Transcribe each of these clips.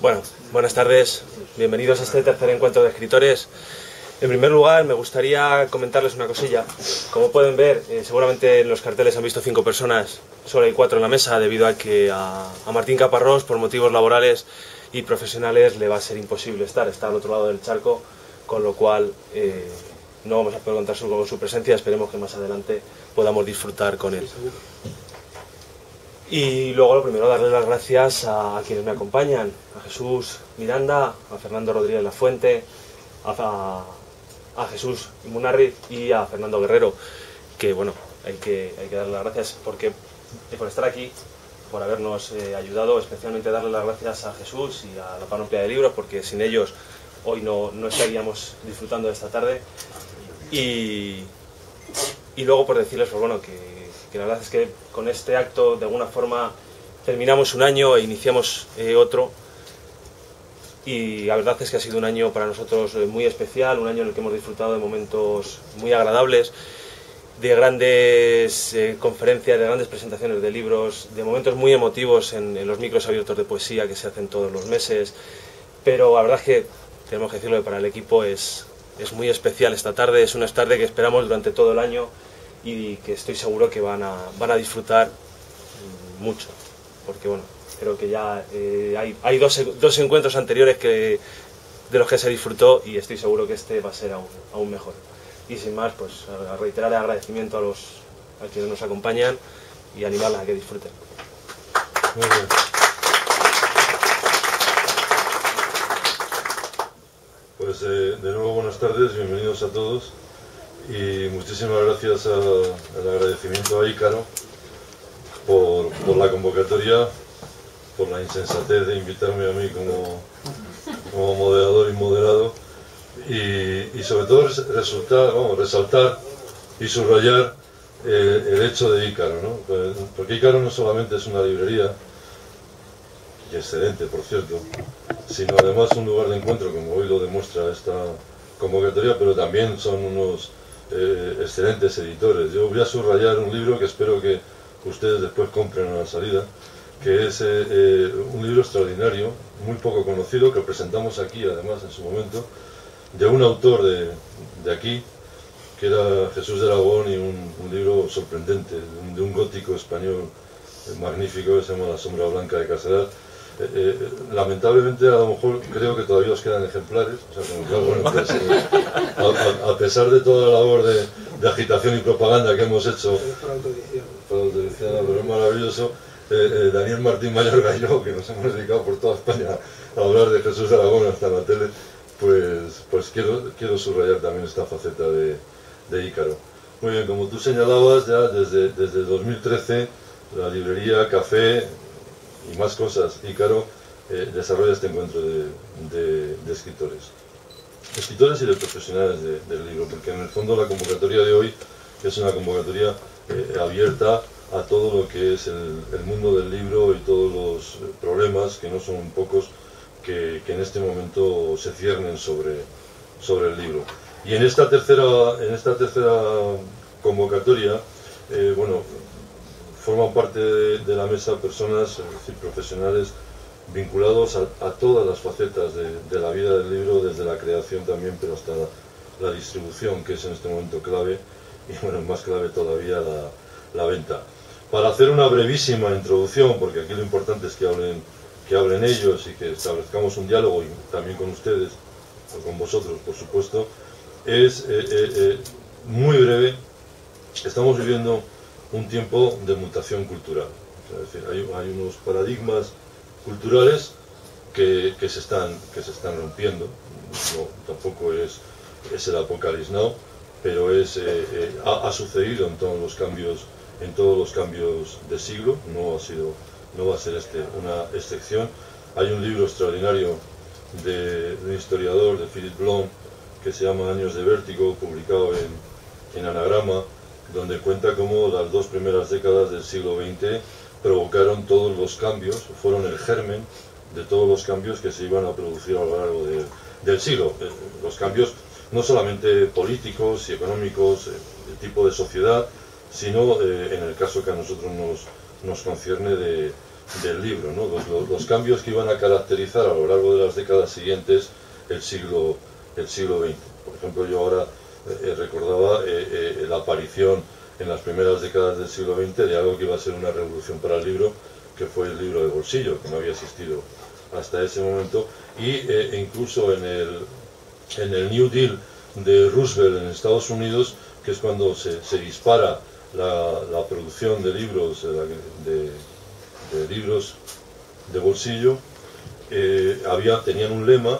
Bueno, buenas tardes. Bienvenidos a este tercer encuentro de escritores. En primer lugar, me gustaría comentarles una cosilla. Como pueden ver, eh, seguramente en los carteles han visto cinco personas, solo hay cuatro en la mesa, debido a que a, Martín Caparrós, por motivos laborales y profesionales, le va a ser imposible estar. Está al otro lado del charco, con lo cual eh, no vamos a poder contar con su presencia. Esperemos que más adelante podamos disfrutar con él. Y luego lo primero, darle las gracias a, quienes me acompañan, a Jesús Miranda, a Fernando Rodríguez La Fuente, a, Jesús Munarriz y a Fernando Guerrero, que bueno, hay que, hay que darle las gracias porque por estar aquí, por habernos eh, ayudado, especialmente darle las gracias a Jesús y a la panoplia de libros, porque sin ellos hoy no, no estaríamos disfrutando de esta tarde. Y, y luego por decirles, pues bueno, que que la verdad es que con este acto de alguna forma terminamos un año e iniciamos eh, otro. Y la verdad es que ha sido un año para nosotros eh, muy especial, un año en el que hemos disfrutado de momentos muy agradables, de grandes eh, conferencias, de grandes presentaciones de libros, de momentos muy emotivos en, los micros abiertos de poesía que se hacen todos los meses, pero la verdad es que tenemos que decirlo que para el equipo es, es muy especial esta tarde, es una tarde que esperamos durante todo el año y que estoy seguro que van a, van a disfrutar mucho, porque bueno, creo que ya eh, hay, hay dos, dos, encuentros anteriores que, de los que se disfrutó y estoy seguro que este va a ser aún, aún mejor. Y sin más, pues a reiterar el agradecimiento a los a quienes nos acompañan y animarles a que disfruten. Muy bien. Pues eh, de nuevo buenas tardes, bienvenidos a todos y muchísimas gracias al agradecimiento a Ícaro por, la convocatoria, por la insensatez de invitarme a mí como, como moderador y moderado y, sobre todo resultar, resaltar y subrayar eh, el hecho de Ícaro, ¿no? porque Ícaro no solamente es una librería, y excelente por cierto, sino además un lugar de encuentro como hoy lo demuestra esta convocatoria, pero también son unos eh, excelentes editores. Yo voy a subrayar un libro que espero que ustedes después compren a la salida, que es eh, eh, un libro extraordinario, muy poco conocido, que presentamos aquí además en su momento, de un autor de, de aquí, que era Jesús de Aragón, y un, libro sorprendente, de un, gótico español magnífico que se llama La sombra blanca de Casaral eh, eh, lamentablemente a lo mejor creo que todavía os quedan ejemplares, pues, eh, a, pesar de toda la labor de, agitación y propaganda que hemos hecho, pero es maravilloso, Daniel Martín Mayorga y yo, que nos hemos dedicado por toda España a hablar de Jesús Aragón hasta la tele, pues, pues quiero, quiero subrayar también esta faceta de, de Ícaro. Muy bien, como tú señalabas, ya desde, desde 2013 la librería Café y más cosas, Ícaro eh, desarrolla este encuentro de, escritores. Escritores y de profesionales del libro, porque en el fondo la convocatoria de hoy es una convocatoria eh, abierta a todo lo que es el, mundo del libro y todos los problemas, que no son pocos, que, en este momento se ciernen sobre, sobre el libro. Y en esta tercera, en esta tercera convocatoria, eh, bueno, forman parte de, la mesa personas, es decir, profesionales vinculados a, todas las facetas de, la vida del libro, desde la creación también, pero hasta la, distribución, que es en este momento clave, y bueno, más clave todavía la, venta. Para hacer una brevísima introducción, porque aquí lo importante es que hablen, que hablen ellos y que establezcamos un diálogo y también con ustedes, o con vosotros, por supuesto, es eh, eh, eh, muy breve. Estamos viviendo un tiempo de mutación cultural. Es decir, hay, unos paradigmas culturales que, se están, que se están rompiendo. No, tampoco es, es el apocalipsis no, pero es, eh, eh, ha, sucedido en todos los cambios en todos los cambios de siglo, no, ha sido, no va a ser este una excepción. Hay un libro extraordinario de, un historiador, de Philip Blom, que se llama Años de Vértigo, publicado en, en Anagrama, donde cuenta cómo las dos primeras décadas del siglo XX provocaron todos los cambios, fueron el germen de todos los cambios que se iban a producir a lo largo del siglo. Eh, los cambios no solamente políticos y económicos, eh, de tipo de sociedad, sino eh, en el caso que a nosotros nos, nos concierne de, del libro, ¿no? los, cambios que iban a caracterizar a lo largo de las décadas siguientes el siglo, el siglo XX. Por ejemplo, yo ahora eh, recordaba la aparición en las primeras décadas del siglo XX de algo que iba a ser una revolución para el libro, que fue el libro de bolsillo, que no había existido hasta ese momento, y incluso en el, en el New Deal de Roosevelt en Estados Unidos, que es cuando se, se dispara la, la, producción de libros, de, libros de bolsillo, eh, había, tenían un lema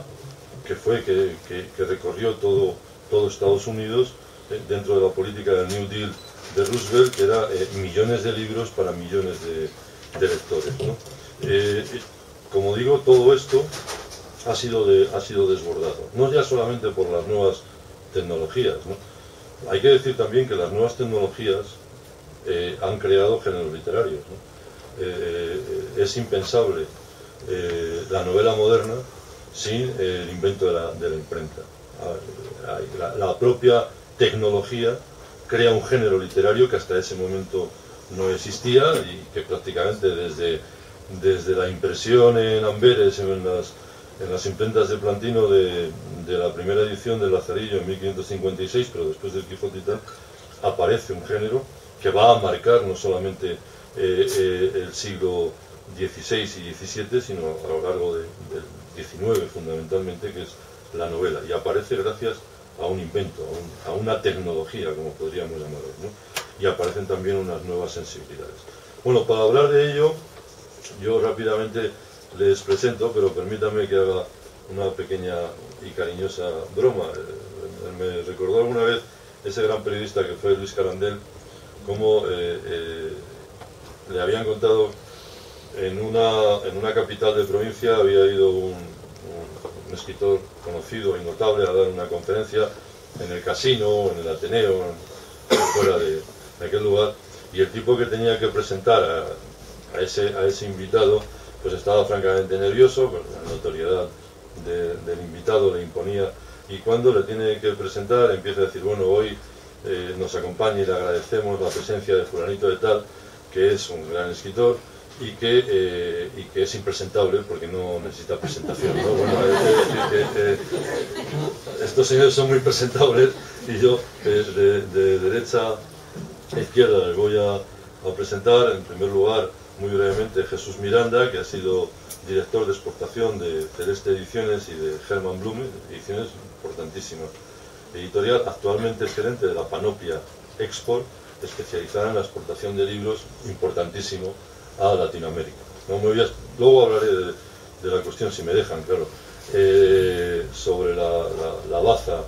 que fue que, que, recorrió todo, todo Estados Unidos eh, dentro de la política del New Deal de Roosevelt, que era eh, millones de libros para millones de, lectores. como digo, todo esto ha sido, ha sido desbordado, no ya solamente por las nuevas tecnologías. Hay que decir también que las nuevas tecnologías eh, han creado géneros literarios. Eh, es impensable eh, la novela moderna sin el invento de la, imprenta. Ah, la, propia tecnología crea un género literario que hasta ese momento no existía y que prácticamente desde, desde la impresión en Amberes, en las en las imprentas de Plantino de, la primera edición del Lazarillo en 1556, pero después del Quijote y tal, aparece un género que va a marcar no solamente eh, eh, el siglo XVI y XVII, sino a lo largo del XIX fundamentalmente, que es la novela. Y aparece gracias a un invento, a, una tecnología, como podríamos llamarlo. Y aparecen también unas nuevas sensibilidades. Bueno, para hablar de ello, yo rápidamente les presento, pero permítame que haga una pequeña y cariñosa broma. Eh, me recordó alguna vez ese gran periodista que fue Luis Carandel, cómo eh, eh, le habían contado en una, en una capital de provincia había ido un, escritor conocido y notable a dar una conferencia en el casino, en el Ateneo, fuera de, aquel lugar, y el tipo que tenía que presentar a, ese, a ese invitado pues estaba francamente nervioso, la notoriedad del invitado le imponía, y cuando le tiene que presentar empieza a decir, bueno, hoy eh, nos acompaña y le agradecemos la presencia de fulanito de tal, que es un gran escritor, y que, eh, y que es impresentable porque no necesita presentación. estos señores son muy presentables y yo de, derecha a izquierda les voy a, presentar en primer lugar muy brevemente Jesús Miranda, que ha sido director de exportación de Celeste Ediciones y de Herman Blume, ediciones importantísimas. Editorial actualmente es gerente de la Panopia Export, especializada en la exportación de libros, importantísimo, a Latinoamérica. No me voy luego hablaré de, la cuestión, si me dejan, claro, eh, sobre la, la baza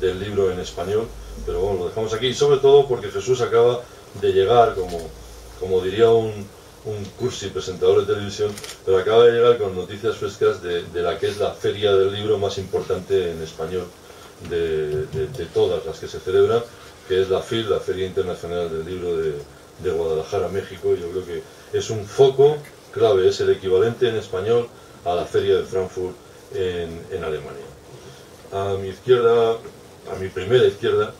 del libro en español, pero bueno, lo dejamos aquí, sobre todo porque Jesús acaba de llegar, como, como diría un, un cursi presentador de televisión, pero acaba de llegar con noticias frescas de, la que es la feria del libro más importante en español de, todas las que se celebran, que es la FIL, la Feria Internacional del Libro de, Guadalajara, México. Yo creo que es un foco clave, es el equivalente en español a la Feria de Frankfurt en, Alemania. A mi izquierda, a mi primera izquierda,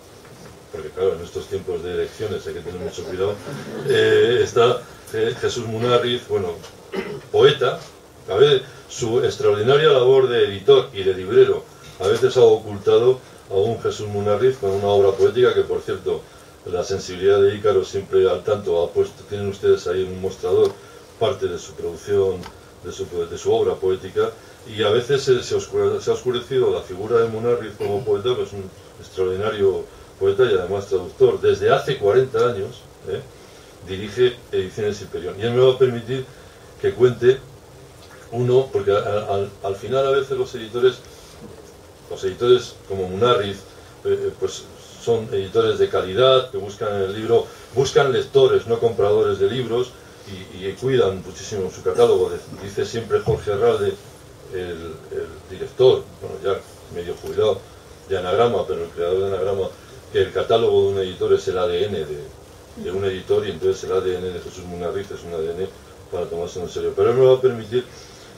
porque claro, en estos tiempos de elecciones hay que tener mucho cuidado, eh, está Jesús Munarriz, bueno, poeta, a ver, su extraordinaria labor de editor y de librero a veces ha ocultado a un Jesús Munarriz con una obra poética que, por cierto, la sensibilidad de Ícaro siempre al tanto ha puesto, tienen ustedes ahí un mostrador, parte de su producción, de su, de su obra poética, y a veces se, se, ha oscurecido la figura de Munarriz como poeta, que es un extraordinario poeta y además traductor, desde hace 40 años, ¿eh? dirige Ediciones Imperión. Y él me va a permitir que cuente uno, porque al, final a veces los editores, los editores como Munarriz, eh, eh, pues son editores de calidad, que buscan el libro, buscan lectores, no compradores de libros, y, cuidan muchísimo su catálogo. Dice siempre Jorge Arralde, el, director, bueno, ya medio jubilado de Anagrama, pero el creador de Anagrama, que el catálogo de un editor es el ADN de, de un editor y entonces el ADN de Jesús Munarriz es un ADN para tomarse en serio. Pero él me va a permitir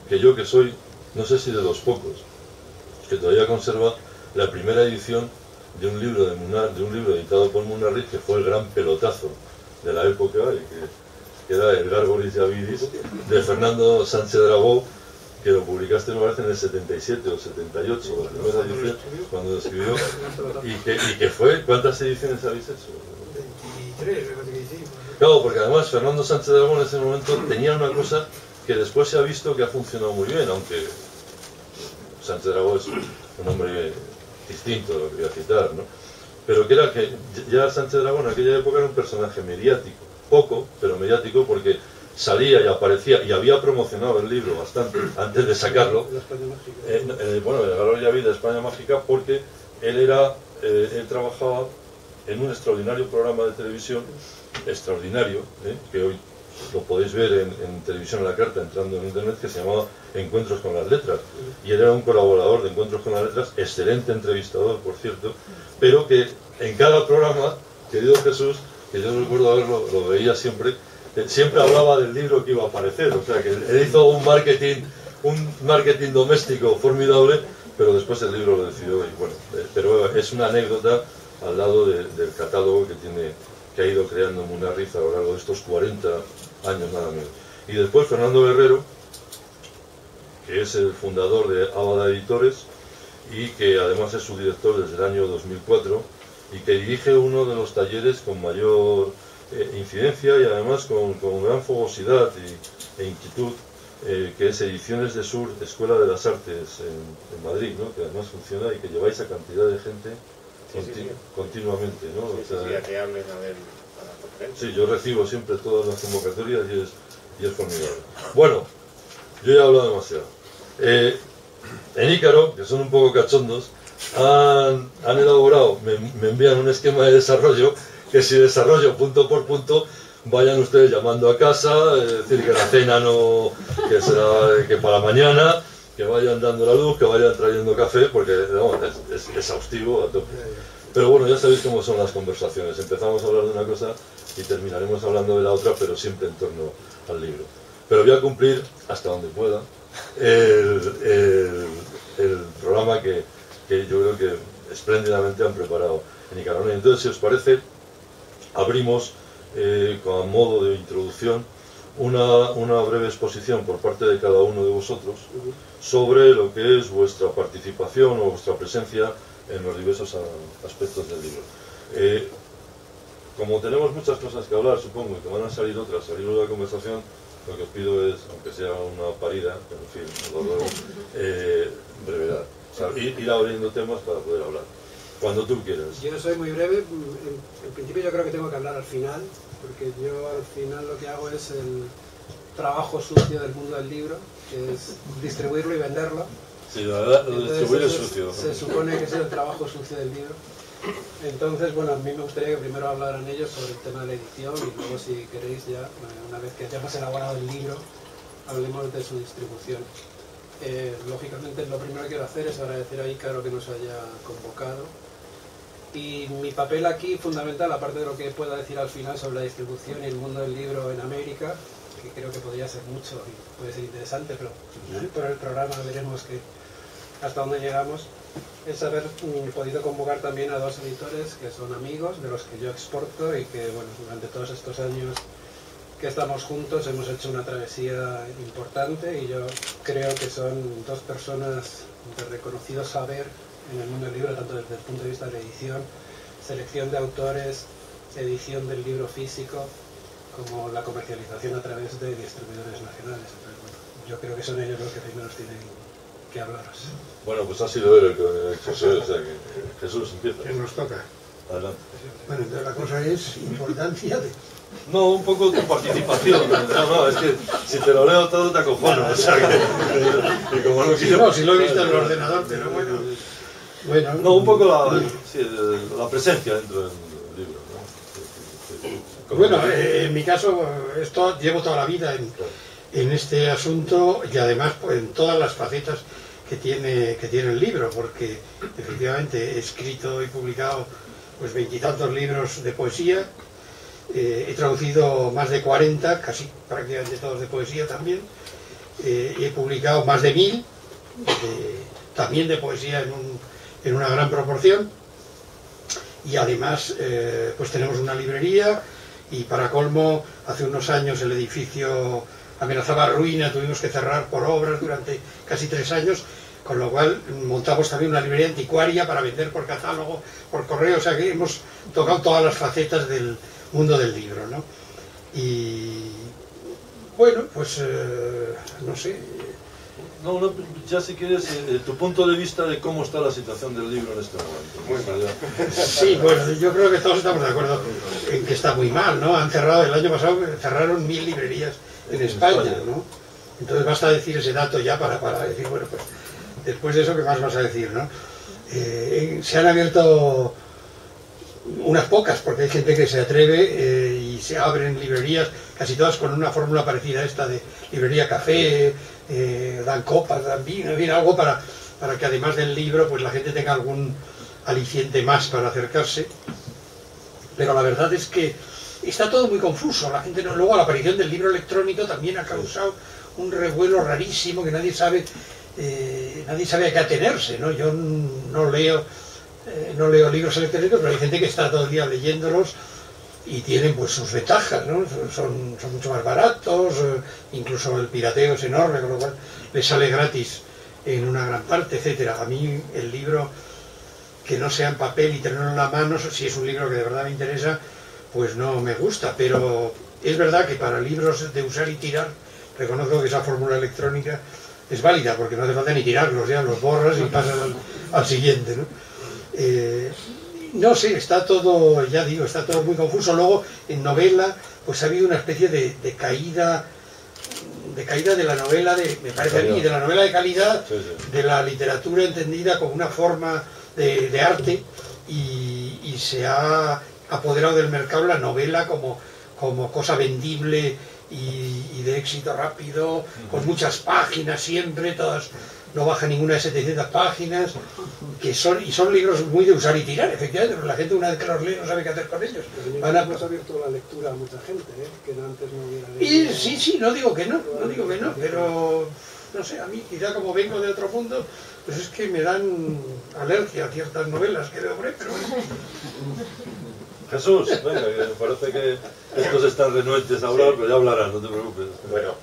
que yo que soy, no sé si de los pocos, que todavía conserva la primera edición de un libro de Munar, de un libro editado por Munarriz que fue el gran pelotazo de la época y que era El Gárgolis de Avidis, de Fernando Sánchez Dragó, que lo publicaste, me parece, en el 77 o 78, la primera edición, cuando lo escribió, y que, y que fue, ¿cuántas ediciones habéis hecho? 23, me parece que hicimos. Claro, porque además Fernando Sánchez Dragó en ese momento tenía una cosa que después se ha visto que ha funcionado muy bien, aunque Sánchez Dragó es un hombre distinto, lo quería citar, ¿no? Pero que era que ya Sánchez Dragó en aquella época era un personaje mediático, poco, pero mediático porque salía y aparecía y había promocionado el libro bastante antes de sacarlo. Eh, eh, bueno, el Gloria Vida España Mágica porque él era, eh, él trabajaba en un extraordinario programa de televisión, extraordinario, que hoy lo podéis ver en, en televisión a la carta entrando en internet, que se llamaba Encuentros con las Letras. Y él era un colaborador de Encuentros con las Letras, excelente entrevistador, por cierto, pero que en cada programa, querido Jesús, que yo recuerdo haberlo, lo veía siempre, eh, siempre hablaba del libro que iba a aparecer, o sea que él hizo un marketing, un marketing doméstico formidable, pero después el libro lo decidió y bueno, eh, pero es una anécdota al lado de- del catálogo que tiene, que ha ido creando Munarriz a lo largo de estos 40 años nada menos. Y después Fernando Guerrero, que es el fundador de Abada Editores y que además es su director desde el año 2004 y que dirige uno de los talleres con mayor eh, incidencia y además con, con gran fogosidad y- e inquietud, eh, que es Ediciones de Sur, Escuela de las Artes en, en Madrid, ¿no? que además funciona y que lleváis a cantidad de gente Sí, sí, conti- sí. continuamente. ¿no? O Sí, sea, sí, que hablen a ver a la conferencia. Sí, yo recibo siempre todas las convocatorias y es, y es formidable. Bueno, yo ya he hablado demasiado. Eh, en Ícaro, que son un poco cachondos, han, han elaborado, me, me envían un esquema de desarrollo, que si desarrollo punto por punto, vayan ustedes llamando a casa, es decir, que la cena no, que será que para mañana, que vayan dando la luz, que vayan trayendo café, porque vamos, es, es exhaustivo a tope. Pero bueno, ya sabéis cómo son las conversaciones. Empezamos a hablar de una cosa y terminaremos hablando de la otra, pero siempre en torno al libro. Pero voy a cumplir, hasta donde pueda, el, el- el programa que, que yo creo que espléndidamente han preparado en Nicaragua. Entonces, si os parece, abrimos eh, con a modo de introducción una, una breve exposición por parte de cada uno de vosotros sobre lo que es vuestra participación o vuestra presencia en los diversos aspectos del libro. Eh, como tenemos muchas cosas que hablar, supongo, y que van a salir otras, salir de la conversación, lo que os pido es, aunque sea una parida, pero en fin, lo doy, eh, brevedad. O sea, ir, ir abriendo temas para poder hablar. Cuando tú quieras. Yo soy muy breve. En, en principio yo creo que tengo que hablar al final, porque yo al final lo que hago es el trabajo sucio del mundo del libro, que es distribuirlo y venderlo. Sí, la verdad, lo de Entonces, distribuir es eso sucio. Se supone que es el trabajo sucio del libro. Entonces, bueno, a mí me gustaría que primero hablaran ellos sobre el tema de la edición y luego, si queréis, ya, una vez que hayamos elaborado el libro, hablemos de su distribución. Eh, lógicamente, lo primero que quiero hacer es agradecer a Ícaro que nos haya convocado. Y mi papel aquí, fundamental, aparte de lo que pueda decir al final sobre la distribución y el mundo del libro en América, que creo que podría ser mucho y puede ser interesante, pero por el programa veremos que hasta dónde llegamos, es haber mm, podido convocar también a dos editores que son amigos, de los que yo exporto y que, bueno, durante todos estos años que estamos juntos hemos hecho una travesía importante y yo creo que son dos personas de reconocido saber en el mundo del libro, tanto desde el punto de vista de edición, selección de autores, edición del libro físico, como la comercialización a través de distribuidores nacionales. Yo creo que son ellos los que primero tienen que hablaros. Bueno, pues ha sido él el que o sea que Jesús empieza. que nos toca. Adelante. Bueno, entonces la cosa es importancia de... No, un poco tu participación. No, no, es que si te lo leo todo te acojono. O sea que, y como no Sí, quiero- no, si lo he visto en el ordenador, pero bueno. Bueno, No, un poco la, sí, la presencia dentro del libro. ¿no? Bueno, eh, en mi caso, eh, esto llevo toda la vida en, en este asunto y además pues, en todas las facetas que tiene, que tiene el libro, porque efectivamente he escrito y publicado pues veintitantos libros de poesía, eh, he traducido más de 40, casi prácticamente todos de poesía también, eh, y he publicado más de mil, de- también de poesía en, un- en una gran proporción, y además eh, pues tenemos una librería y para colmo, hace unos años el edificio amenazaba ruina, tuvimos que cerrar por obras durante casi tres años, con lo cual montamos también una librería anticuaria para vender por catálogo, por correo, o sea que hemos tocado todas las facetas del mundo del libro, ¿no? Y bueno, pues eh, no sé, No, no, ya si quieres, eh, tu punto de vista de cómo está la situación del libro en este momento. Muy mal, Sí, bueno, yo creo que todos estamos de acuerdo en que está muy mal, ¿no? Han cerrado, el año pasado cerraron mil librerías en España, ¿no? Entonces basta decir ese dato ya para, decir, bueno, pues después de eso, ¿qué más vas a decir, no? Eh, se han abierto unas pocas, porque hay gente que se atreve eh, y se abren librerías, casi todas con una fórmula parecida a esta de librería café, eh, dan copas, dan vino, en fin, algo para, para que además del libro, pues la gente tenga algún aliciente más para acercarse. Pero la verdad es que está todo muy confuso. La gente no, luego la aparición del libro electrónico también ha causado un revuelo rarísimo que nadie sabe, eh, nadie sabe a qué atenerse, ¿no? Yo no leo, eh, no leo libros electrónicos, pero hay gente que está todo el día leyéndolos y tienen pues sus ventajas, ¿no? Son, son mucho más baratos, eh, incluso el pirateo es enorme, con lo cual les sale gratis en una gran parte, etcétera. A mí el libro que no sea en papel y tenerlo en la mano, si es un libro que de verdad me interesa, pues no me gusta, pero es verdad que para libros de usar y tirar, reconozco que esa fórmula electrónica es válida, porque no hace falta ni tirarlos, ya los borras y pasas al, al siguiente, ¿no? Eh, no sé, está todo, ya digo, está todo muy confuso. Luego, en novela, pues ha habido una especie de, de caída de caída de la novela, de, me parece a mí, de la novela de calidad, Sí, sí. de la literatura entendida como una forma de, de arte y, y se ha apoderado del mercado la novela como, como cosa vendible y, y de éxito rápido, con muchas páginas siempre, todas no baja ninguna de 700 páginas, que son, y son libros muy de usar y tirar, efectivamente, pero la gente una vez que los lee no sabe qué hacer con ellos. Van a- abierto la lectura a mucha gente, ¿eh? que antes no hubiera y sí, sí, no digo que no, no digo que no, pero no sé, a mí quizá como vengo de otro mundo, pues es que me dan alergia a ciertas novelas que leo por ahí, pero bueno. Jesús, venga, que me parece que estos están renuentes a hablar, pero ya hablarán, no te preocupes. Bueno,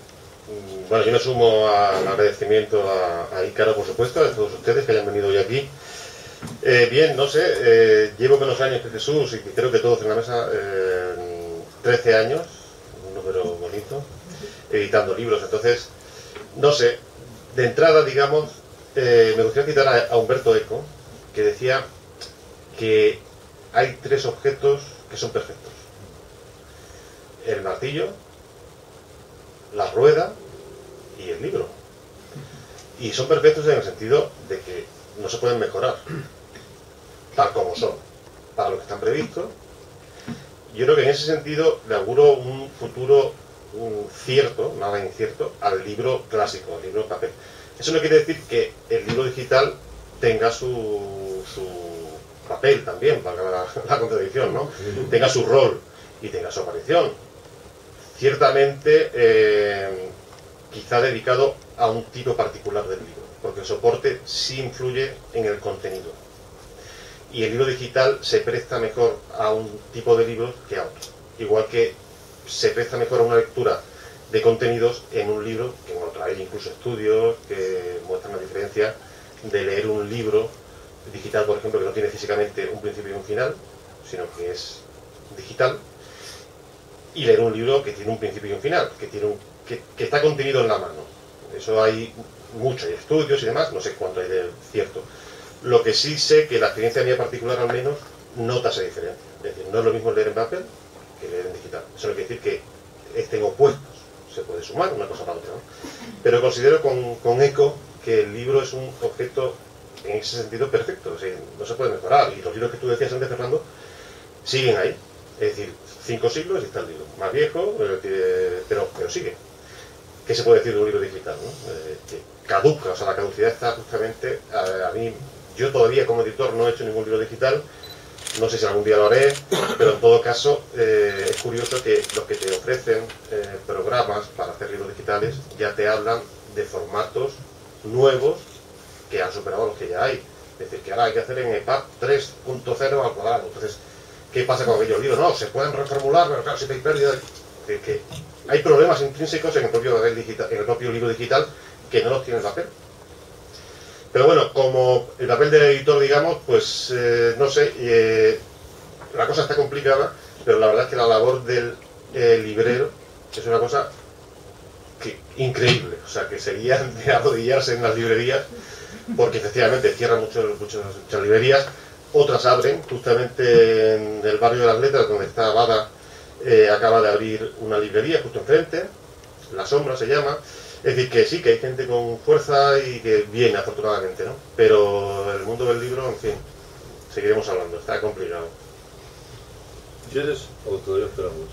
mm, bueno, yo me sumo al agradecimiento a, a Ícaro, por supuesto, a todos ustedes que hayan venido hoy aquí. Eh, bien, no sé, eh, llevo menos años que Jesús y creo que todos en la mesa, eh, 13 años, un número bonito, editando libros. Entonces, no sé, de entrada, digamos, eh, me gustaría citar a, a Humberto Eco, que decía que hay tres objetos que son perfectos. El martillo, la rueda y el libro. Y son perfectos en el sentido de que no se pueden mejorar, tal como son, para lo que están previstos. Yo creo que en ese sentido le auguro un futuro un cierto, nada incierto, al libro clásico, al libro papel. Eso no quiere decir que el libro digital tenga su papel también, valga la, la contradicción, ¿no? Tenga su rol y tenga su aparición ciertamente eh, quizá dedicado a un tipo particular del libro, porque el soporte sí influye en el contenido. Y el libro digital se presta mejor a un tipo de libros que a otro. Igual que se presta mejor a una lectura de contenidos en un libro que en otro. Hay incluso estudios que muestran la diferencia de leer un libro digital, por ejemplo, que no tiene físicamente un principio y un final, sino que es digital, y leer un libro que tiene un principio y un final, que, tiene que, está contenido en la mano. Eso hay mucho, hay estudios y demás, no sé cuánto hay de cierto. Lo que sí sé que la experiencia mía particular al menos nota esa diferencia. Es decir, no es lo mismo leer en papel que leer en digital. Eso no quiere decir que estén opuestos. Se puede sumar una cosa para otra. ¿no? Pero considero con, con eco que el libro es un objeto en ese sentido perfecto. No se puede mejorar. Y los libros que tú decías antes, Fernando, siguen ahí. Es decir, cinco siglos y está el libro. Más viejo, pero, tiene- pero, pero sigue. ¿Qué se puede decir de un libro digital? ¿no? Eh, que caduca, o sea, la caducidad está justamente a, mí. Yo todavía como editor no he hecho ningún libro digital, no sé si algún día lo haré, pero en todo caso eh, es curioso que los que te ofrecen eh, programas para hacer libros digitales ya te hablan de formatos nuevos que han superado los que ya hay. Es decir, que ahora hay que hacer en EPUB 3.0 al cuadrado. Entonces, ¿qué pasa con aquellos libros? No, se pueden reformular, pero claro, si hay pérdida. Que, que hay problemas intrínsecos en el, propio, libro digital que no los tiene el papel. Pero bueno, como el papel del editor, digamos, pues eh, no sé, eh, la cosa está complicada, pero la verdad es que la labor del eh, librero es una cosa increíble. O sea, que sería de arrodillarse en las librerías, porque efectivamente cierran muchos, muchos- muchas librerías, otras abren, justamente en el barrio de las letras, donde está Bada, eh, acaba de abrir una librería justo enfrente, La Sombra se llama. Es decir, que sí, que hay gente con fuerza y que viene, afortunadamente, ¿no? Pero el mundo del libro, en fin, seguiremos hablando, está complicado. ¿Quieres o todavía esperamos?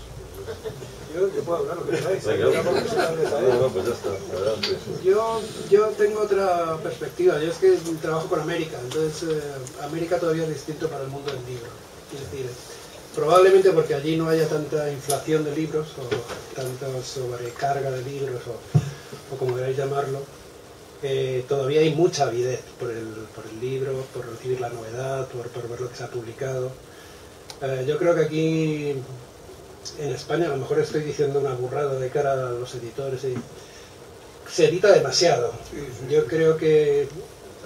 Yo, yo puedo hablar lo que queráis. Venga, Yo tampoco sé dónde está él. no, no, pues ya está, adelante. Yo, yo tengo otra perspectiva, yo es que trabajo con América, entonces eh, América todavía es distinto para el mundo del libro. Es decir, probablemente porque allí no haya tanta inflación de libros o tanta sobrecarga de libros o, o como queráis llamarlo, eh, todavía hay mucha avidez por el, por el libro, por recibir la novedad, por, por ver lo que se ha publicado. Eh, yo creo que aquí en España a lo mejor estoy diciendo una burrada de cara a los editores y se edita demasiado. Yo creo que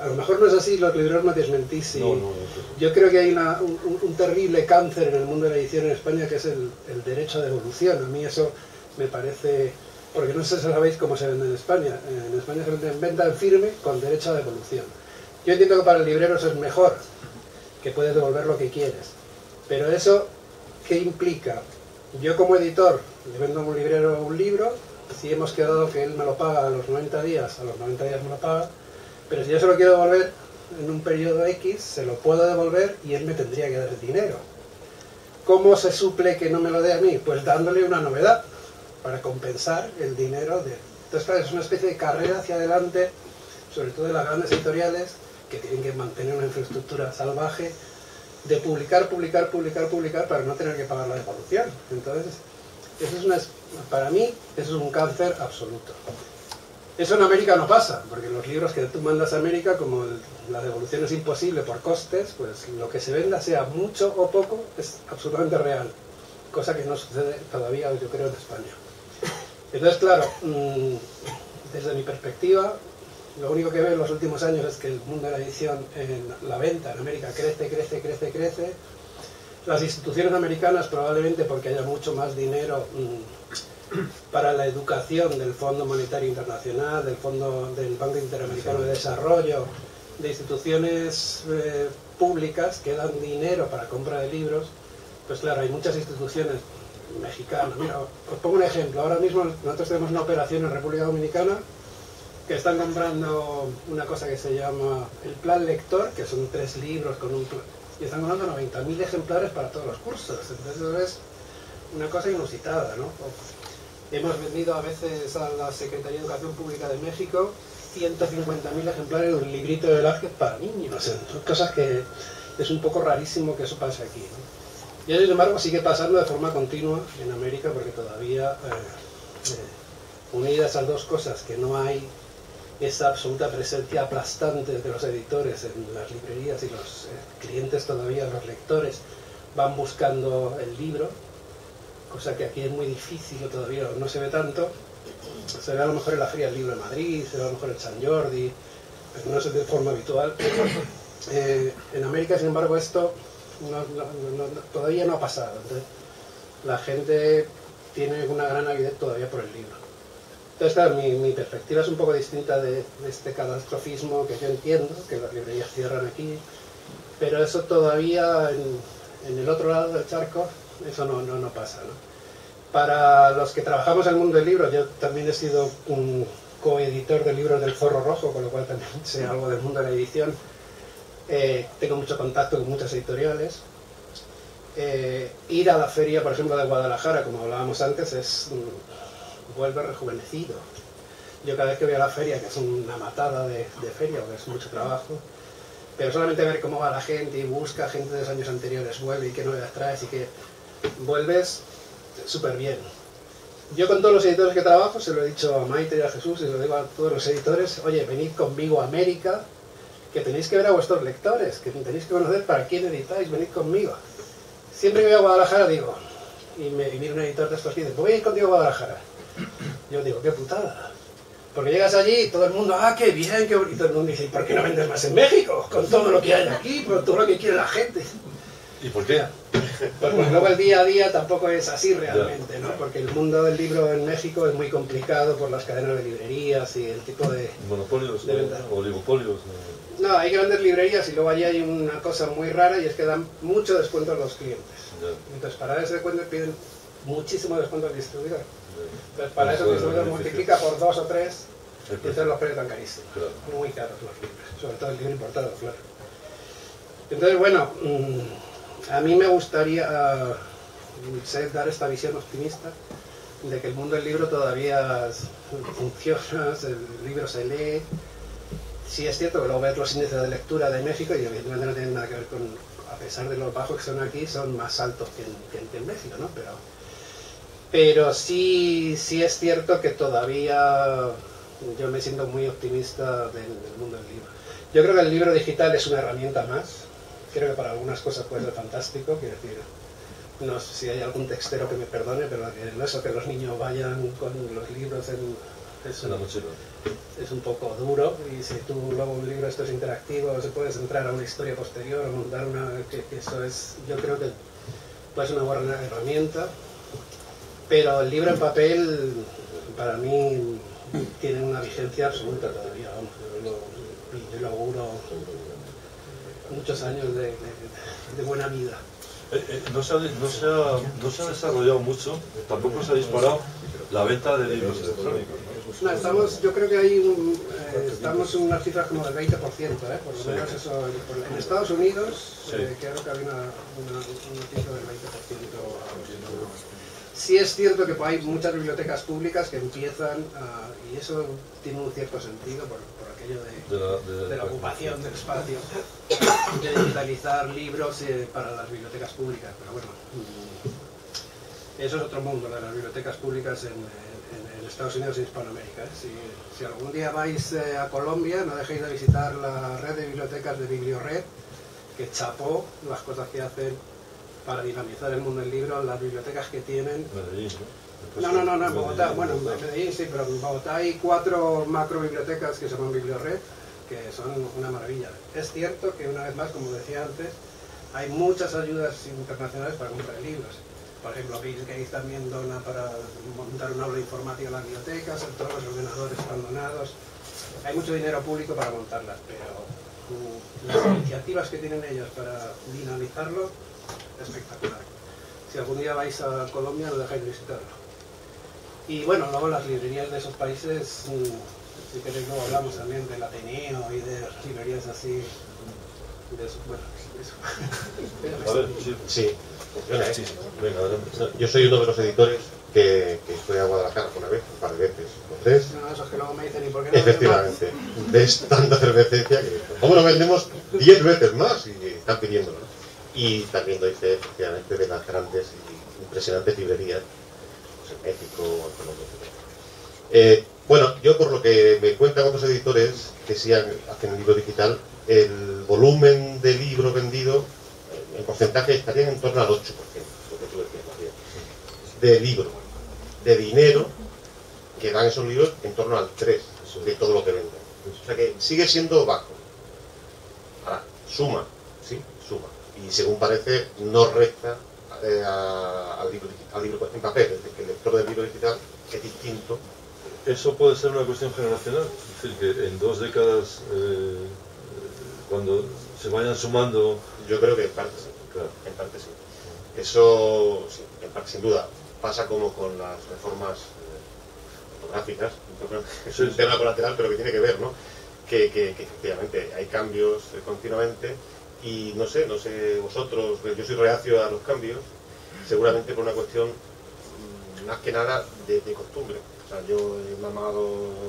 a lo mejor no es así, los libreros me desmentís. No, no, no. Yo creo que hay una- un, terrible cáncer en el mundo de la edición en España que es el, el derecho a devolución. A mí eso me parece, porque no sé si sabéis cómo se vende en España. En España se vende en venta en firme con derecho a devolución. Yo entiendo que para el librero eso es mejor, que puedes devolver lo que quieres. Pero eso, ¿qué implica? Yo como editor le vendo a un librero un libro, si hemos quedado que él me lo paga a los 90 días, a los 90 días me lo paga, pero si yo se lo quiero devolver en un periodo X, se lo puedo devolver y él me tendría que dar dinero. ¿Cómo se suple que no me lo dé a mí? Pues dándole una novedad para compensar el dinero de... Entonces, es una especie de carrera hacia adelante, sobre todo de las grandes editoriales, que tienen que mantener una infraestructura salvaje, de publicar, publicar, publicar, publicar para no tener que pagar la devolución. Entonces, eso es una, para mí, eso es un cáncer absoluto. Eso en América no pasa, porque los libros que tú mandas a América, como la devolución es imposible por costes, pues lo que se venda, sea mucho o poco, es absolutamente real. Cosa que no sucede todavía, yo creo, en España. Entonces, claro, mm, desde mi perspectiva, lo único que veo en los últimos años es que el mundo de la edición, en la venta en América crece, crece, crece, crece. Las instituciones americanas probablemente porque haya mucho más dinero mm, para la educación del Fondo Monetario Internacional, del Fondo del Banco Interamericano de Desarrollo, de instituciones eh, públicas que dan dinero para compra de libros, pues claro, hay muchas instituciones mexicanas. Mira, os pongo un ejemplo. Ahora mismo nosotros tenemos una operación en República Dominicana que están comprando una cosa que se llama el plan lector, que son tres libros con un plan, y están comprando 90.000 ejemplares para todos los cursos. Entonces es una cosa inusitada, ¿no? Hemos vendido a veces a la Secretaría de Educación Pública de México 150.000 ejemplares de un librito de Velázquez para niños. Son cosas que es un poco rarísimo que eso pase aquí. Y sin embargo sigue pasando de forma continua en América porque todavía, eh, eh, unidas esas dos cosas, que no hay esa absoluta presencia aplastante de los editores en las librerías y los eh, clientes todavía, los lectores, van buscando el libro, cosa que aquí es muy difícil todavía no se ve tanto. Se ve a lo mejor en la Feria del Libro de Madrid, se ve a lo mejor en San Jordi, pero no es de forma habitual. Eh, en América, sin embargo, esto todavía no ha pasado. La gente tiene una gran avidez todavía por el libro. Entonces, mi, mi perspectiva es un poco distinta de, este catastrofismo que yo entiendo, que las librerías cierran aquí, pero eso todavía en, en el otro lado del charco, eso no, no, no pasa. ¿no? Para los que trabajamos en el mundo del libro, yo también he sido un coeditor de libros del Zorro Rojo, con lo cual también sé algo del mundo de la edición. Eh, tengo mucho contacto con muchas editoriales. Eh, ir a la feria, por ejemplo, de Guadalajara, como hablábamos antes, es mm, vuelve rejuvenecido. Yo cada vez que voy a la feria, que es una matada de, feria, porque es mucho trabajo, pero solamente ver cómo va la gente y busca gente de los años anteriores, vuelve y qué novedades traes y que vuelves súper bien. Yo con todos los editores que trabajo, se lo he dicho a Maite y a Jesús y se lo digo a todos los editores, oye, venid conmigo a América, que tenéis que ver a vuestros lectores, que tenéis que conocer para quién editáis, venid conmigo. siempre que voy a Guadalajara digo, y me viene un editor de estos que dice, voy a ir contigo a Guadalajara. Yo digo, qué putada. Porque llegas allí y todo el mundo, ah, qué bien, qué bonito. Y todo el mundo dice, ¿y por qué no vendes más en México? Con todo lo que hay aquí, con todo lo que quiere la gente. ¿Y por qué? Pues porque luego el día a día tampoco es así realmente, ¿no? Porque el mundo del libro en México es muy complicado por las cadenas de librerías y el tipo de... Monopolios, De o oligopolios. eh, No, hay grandes librerías y luego allí hay una cosa muy rara y es que dan mucho descuento a los clientes. ya, Entonces para ese descuento piden muchísimo descuento al distribuidor. Entonces para eso Eso beneficio. multiplica por dos o tres y entonces los precios tan carísimos. Claro. Muy caros los libros, sobre todo el libro importado, claro. Entonces, bueno, mm, a mí me gustaría sé, dar esta visión optimista de que el mundo del libro todavía funciona, el libro se lee. Sí es cierto que luego ves los índices de lectura de México y evidentemente no tienen nada que ver con, a pesar de los bajos que son aquí, son más altos que que en- que en México, ¿no? Pero, pero sí, sí es cierto que todavía yo me siento muy optimista del, del mundo del libro. Yo creo que el libro digital es una herramienta más. Creo que para algunas cosas puede ser fantástico. Quiero decir, no sé si hay algún textero que me perdone, pero eso que los niños vayan con los libros en, es, un, es un poco duro. Y si tú luego un libro esto es interactivo, se puedes entrar a una historia posterior o montar una. Que, que eso es, yo creo que puede ser una buena herramienta. Pero el libro en papel, para mí, tiene una vigencia absoluta todavía. Vamos, yo, lo, yo lo auguro muchos años de, de- de buena vida. Eh, eh, no, se ha, no, se ha, no se ha desarrollado mucho, tampoco se ha disparado la venta de libros electrónicos. estamos, yo creo que hay un, eh, estamos en unas cifras como del 20%, ¿eh? por lo Sí. menos eso. En Estados Unidos Sí. creo que había una, una, una cifra del 20%. Sí es cierto que hay muchas bibliotecas públicas que empiezan, a- y eso tiene un cierto sentido por, por aquello de, De la, de- de la ocupación del espacio, de digitalizar libros eh, para las bibliotecas públicas. Pero bueno, mm, eso es otro mundo, de las bibliotecas públicas en, en- en Estados Unidos y Hispanoamérica. ¿eh? Si, si algún día vais eh, a Colombia, no dejéis de visitar la red de bibliotecas de Bibliored, que chapó las cosas que hacen para dinamizar el mundo del libro, las bibliotecas que tienen Medellín, ¿no? no, no, no, no, en Medellín, Bogotá, bueno, en. Medellín sí, pero en Bogotá hay cuatro macro bibliotecas que se llaman Bibliored, que son una maravilla. Es cierto que una vez más, como decía antes, hay muchas ayudas internacionales para comprar libros. Por ejemplo, Bill Gates también dona para montar un aula informática en las bibliotecas, todos los ordenadores están donados. Hay mucho dinero público para montarlas, pero mm, las iniciativas que tienen ellos para dinamizarlo, espectacular. Si algún día vais a Colombia, no dejáis de visitarlo. Y bueno, luego las librerías de esos países, mm, si queréis luego hablamos también del Ateneo y de librerías así, de eso, bueno, eso. A ver, sí. Funciona, ¿eh? Venga. Yo soy uno de los editores que, que fue a Guadalajara una vez, un par de veces, o tres. No, esos que luego me dicen, ¿y por qué no Efectivamente, ves tanta efervescencia que ¿cómo no vendemos 10 veces más? Y están pidiéndolo. Y también doy fe, efectivamente, de las grandes y impresionantes librerías pues, en México o en bueno, yo por lo que me cuentan otros editores que sí hacen libro digital, el volumen de libro vendido eh, en porcentaje estaría en torno al 8%, lo que tú decías, de libro, de dinero que dan esos libros en torno al 3 de todo lo que venden. O sea que sigue siendo bajo. Ahora, suma. Y según parece, no resta eh, a- al, libro, al libro en papel, es decir, que el lector del libro digital es distinto. Eso puede ser una cuestión generacional, es decir, que en dos décadas, eh, cuando se vayan sumando, Yo creo que en parte sí. claro, En parte sí. Eso, sí, en parte sin duda, pasa como con las reformas eh, fotográficas, es Sí, un tema colateral, pero que tiene que ver, ¿no? Que, que- que efectivamente hay cambios eh, continuamente y no sé, no sé vosotros, yo soy reacio a los cambios, seguramente por una cuestión mm, más que nada de, costumbre. O sea, yo he mamado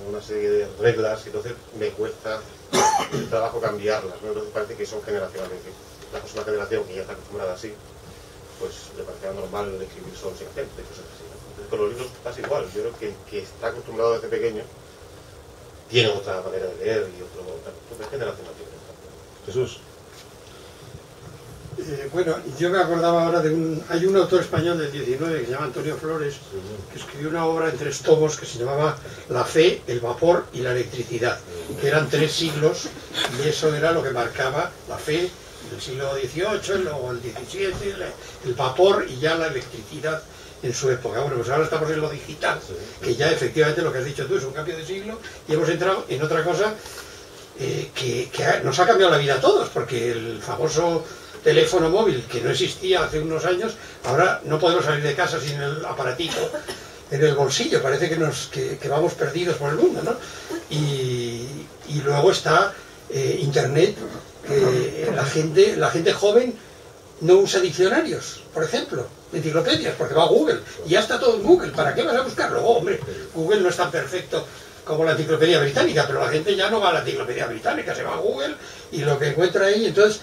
una serie de reglas y entonces me cuesta el trabajo cambiarlas, ¿no? Entonces parece que son generacionales. que La próxima generación que ya está acostumbrada así, pues le parecerá normal escribir solo sin y cosas así. Entonces con los libros pasa igual. Yo creo que el que está acostumbrado desde pequeño tiene otra manera de leer y otro, otra generacional diferente. Jesús, Eh, bueno, yo me acordaba ahora de un... Hay un autor español del 19 que se llama Antonio Flores, que escribió una obra en tres tomos que se llamaba La fe, el vapor y la electricidad, que eran tres siglos y eso era lo que marcaba la fe del siglo XVIII, luego el XVII, el- vapor y ya la electricidad en su época. Bueno, pues ahora estamos en lo digital, que ya efectivamente lo que has dicho tú es un cambio de siglo y hemos entrado en otra cosa eh, que, que nos ha cambiado la vida a todos, porque el famoso teléfono móvil que no existía hace unos años, ahora no podemos salir de casa sin el aparatito en el bolsillo, parece que, nos, que, vamos perdidos por el mundo, ¿no? Y, y luego está eh, Internet, que la gente, la gente joven no usa diccionarios, por ejemplo, enciclopedias, porque va a Google, y ya está todo en Google, ¿para qué vas a buscarlo? Oh, hombre, Google no es tan perfecto como la enciclopedia británica, pero la gente ya no va a la enciclopedia británica, se va a Google y lo que encuentra ahí, entonces,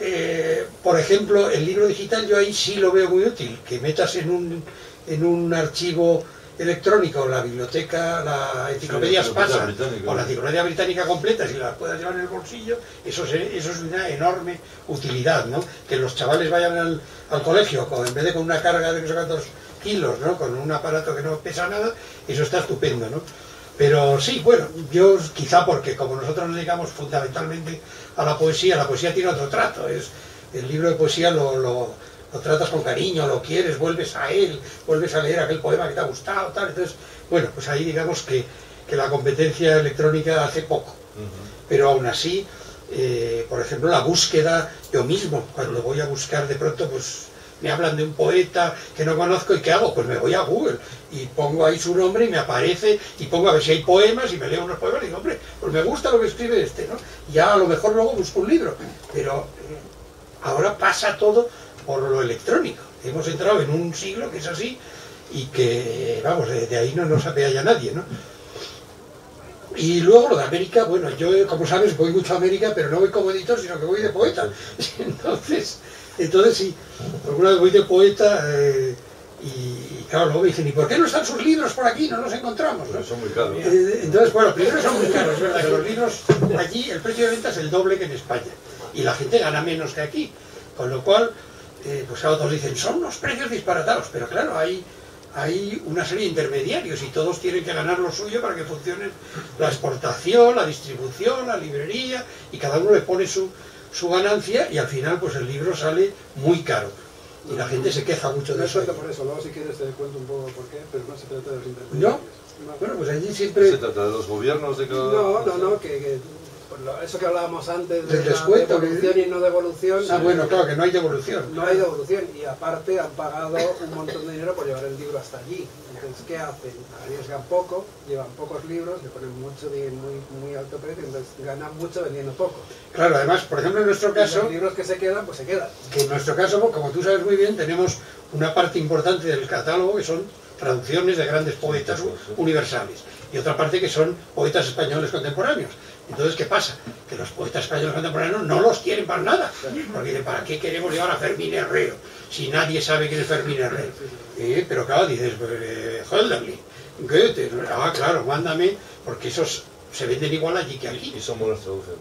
eh, por ejemplo, el libro digital yo ahí sí lo veo muy útil, que metas en un, en un archivo electrónico la biblioteca, la enciclopedia Sí, Spasa, o la enciclopedia británica completa, si la puedas llevar en el bolsillo, eso es, eso es una enorme utilidad, ¿no? Que los chavales vayan al, al colegio, con, en vez de con una carga de no sé cuántos kilos, ¿no? Con un aparato que no pesa nada, eso está estupendo, ¿no? Pero sí, bueno, yo quizá porque como nosotros nos dedicamos fundamentalmente a la poesía, la poesía tiene otro trato, es el libro de poesía lo, lo, lo tratas con cariño, lo quieres, vuelves a él, vuelves a leer aquel poema que te ha gustado, tal, entonces, bueno, pues ahí digamos que, que la competencia electrónica hace poco, pero aún así, eh, por ejemplo, la búsqueda, yo mismo, cuando voy a buscar de pronto, pues me hablan de un poeta que no conozco y ¿qué hago? Pues me voy a Google y pongo ahí su nombre y me aparece y pongo a ver si hay poemas y me leo unos poemas y digo, hombre, pues me gusta lo que escribe este, ¿no? Ya a lo mejor luego busco un libro, pero eh, ahora pasa todo por lo electrónico. Hemos entrado en un siglo que es así y que, vamos, de, ahí no nos apea ya nadie, ¿no? Y luego lo de América, bueno, yo como sabes voy mucho a América, pero no voy como editor, sino que voy de poeta. Entonces, entonces sí, alguna vez voy de poeta eh, y claro, luego me dicen, ¿y por qué no están sus libros por aquí? No los encontramos. son muy caros. Eh, Entonces, bueno, primero son muy caros, es verdad que los libros allí el precio de venta es el doble que en España y la gente gana menos que aquí, con lo cual, eh, pues claro, todos dicen, son unos precios disparatados, pero claro, hay, hay una serie de intermediarios y todos tienen que ganar lo suyo para que funcione la exportación, la distribución, la librería y cada uno le pone su, su ganancia y al final pues el libro sale muy caro y la gente se queja mucho de No eso. suelto por eso, luego si quieres te cuento un poco por qué, pero no se trata de los ¿No? Bueno, pues allí Se siempre... trata de los gobiernos de cada... No, no, no, que, que lo- eso que hablábamos antes de la descuento, devolución y no devolución, Ah, bueno, claro, que no hay devolución. no hay devolución y aparte han pagado un montón de dinero por llevar el libro hasta allí. Entonces, ¿qué hacen? Arriesgan poco, llevan pocos libros, le ponen mucho muy, muy alto precio, entonces ganan mucho vendiendo poco. Claro, además, por ejemplo, en nuestro Y caso... los libros que se quedan, pues se quedan. que en nuestro caso, como tú sabes muy bien, tenemos una parte importante del catálogo que son traducciones de grandes poetas universales y otra parte que son poetas españoles contemporáneos. Entonces, ¿qué pasa? Que los poetas españoles contemporáneos no los quieren para nada, porque dicen, ¿para qué queremos llevar a Fermín Herrero si nadie sabe quién es Fermín Herrero? Eh, pero claro, dices, pues, eh, Hölderlin, Goethe, ah, claro, mándame, porque esos se venden igual allí que aquí. Y son buenas traducciones.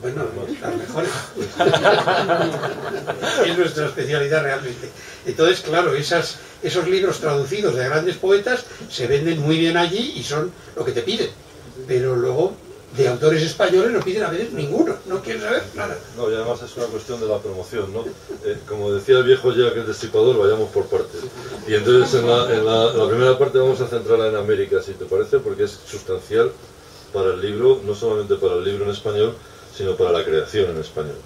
Bueno, las mejores. es nuestra especialidad realmente. Entonces, claro, esas, esos libros traducidos de grandes poetas se venden muy bien allí y son lo que te piden. Pero luego, de autores españoles no piden a veces ninguno, no quieren saber nada. No, y además es una cuestión de la promoción, ¿no? Eh, como decía el viejo Jack el Destripador, vayamos por partes. Y entonces en la, primera parte vamos a centrarla en América, si te parece, porque es sustancial para el libro, no solamente para el libro en español, sino para la creación en español.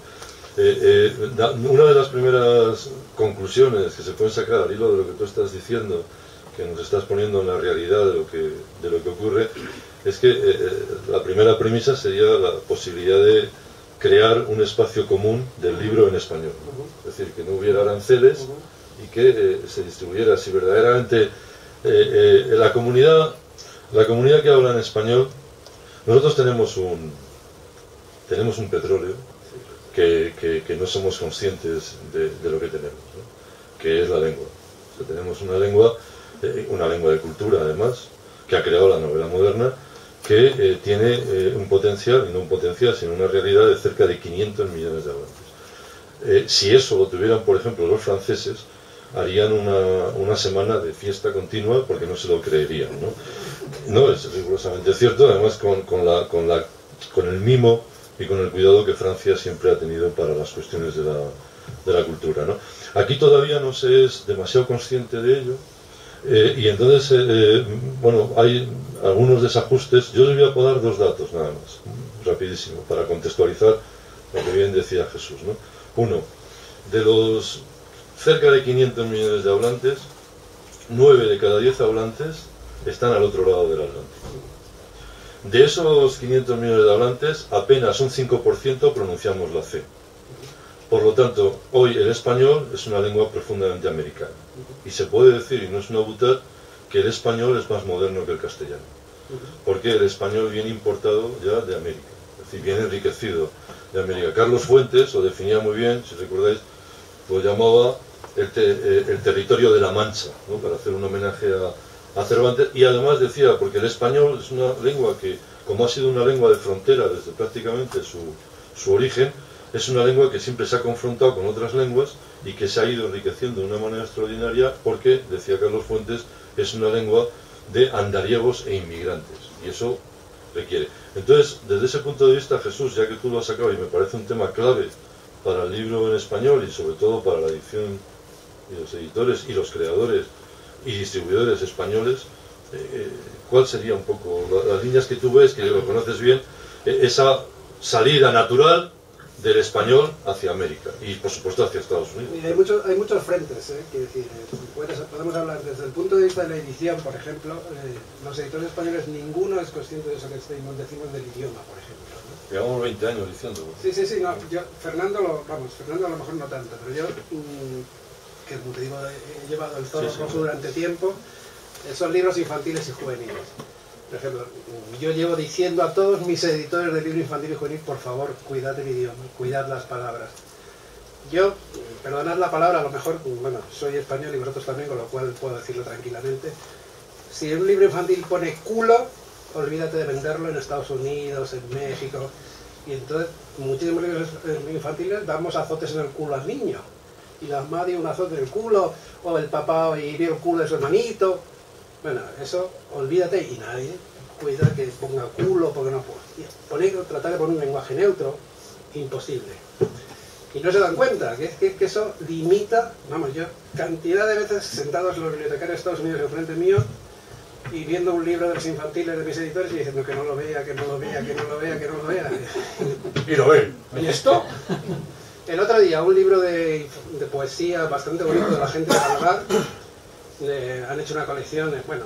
Eh, eh, una de las primeras conclusiones que se pueden sacar al hilo de lo que tú estás diciendo, que nos estás poniendo en la realidad de lo que, de lo que ocurre, es que eh, eh, la primera premisa sería la posibilidad de crear un espacio común del libro en español. Es decir, que no hubiera aranceles y que eh, se distribuyera. Si verdaderamente eh, la comunidad, la comunidad que habla en español, nosotros tenemos un, tenemos un petróleo que, que- que no somos conscientes de, de lo que tenemos, ¿no? que es la lengua. O sea, tenemos una lengua, una lengua de cultura además, que ha creado la novela moderna, que eh, tiene eh, un potencial, y no un potencial, sino una realidad de cerca de 500 millones de hablantes. Eh, si eso lo tuvieran, por ejemplo, los franceses, harían una, una semana de fiesta continua porque no se lo creerían. No, no es rigurosamente cierto, además con, con, la, con, la, con el mimo y con el cuidado que Francia siempre ha tenido para las cuestiones de la, de la cultura. ¿no? Aquí todavía no se es demasiado consciente de ello. Eh, y entonces, eh, eh, bueno, hay algunos desajustes. Yo les voy a dar dos datos nada más, rapidísimo, para contextualizar lo que bien decía Jesús. ¿no? Uno, de los cerca de 500 millones de hablantes, 9 de cada 10 hablantes están al otro lado del Atlántico. De esos 500 millones de hablantes, apenas un 5% pronunciamos la C. Por lo tanto, hoy el español es una lengua profundamente americana. Y se puede decir, y no es una butad, que el español es más moderno que el castellano. Porque el español viene importado ya de América, es decir, viene enriquecido de América. Carlos Fuentes lo definía muy bien, si recordáis, lo llamaba el, te- eh, el territorio de la Mancha, ¿no? para hacer un homenaje a, a Cervantes. Y además decía, porque el español es una lengua que, como ha sido una lengua de frontera desde prácticamente su, su origen, es una lengua que siempre se ha confrontado con otras lenguas y que se ha ido enriqueciendo de una manera extraordinaria porque, decía Carlos Fuentes, es una lengua de andariegos e inmigrantes. Y eso requiere. Entonces, desde ese punto de vista, Jesús, ya que tú lo has sacado y me parece un tema clave para el libro en español y sobre todo para la edición y los editores y los creadores y distribuidores españoles, eh, ¿cuál sería un poco la- las líneas que tú ves, que lo conoces bien, eh, esa salida natural del español hacia América y por supuesto hacia Estados Unidos? Mira, hay, muchos hay muchos frentes, ¿eh? Quiero decir, eh, puedes- podemos hablar desde el punto de vista de la edición, por ejemplo, eh, los editores españoles, ninguno es consciente de eso que decimos, decimos del idioma, por ejemplo. ¿no? Llevamos 20 años diciendo. Sí, sí, sí, no, yo, Fernando, lo, vamos, Fernando a lo mejor no tanto, pero yo, mm, que como te digo, he llevado el zorro Sí, sí. rojo durante tiempo, son libros infantiles y juveniles. Por ejemplo, yo llevo diciendo a todos mis editores de libro infantil y juvenil, por favor, cuidad el idioma, cuidad las palabras. Yo, perdonad la palabra, a lo mejor, bueno, soy español y vosotros también, con lo cual puedo decirlo tranquilamente. Si un libro infantil pone culo, olvídate de venderlo en Estados Unidos, en México. Y entonces, muchísimos libros infantiles damos azotes en el culo al niño. Y la dio un azote en el culo, o el papá y vio el culo de su hermanito. Bueno, eso, olvídate y nadie cuida que ponga culo, porque no puede. Poner, tratar de poner un lenguaje neutro, imposible. Y no se dan cuenta que, que, que eso limita, vamos, yo cantidad de veces sentados los bibliotecarios de Estados Unidos enfrente mío y viendo un libro de los infantiles de mis editores y diciendo que no lo vea, que no lo vea, que no lo vea, que no lo vea. Y lo ven. ¿Y esto? El otro día, un libro de, de poesía bastante bonito de la gente de Algar. Eh, han hecho una colección, eh, bueno,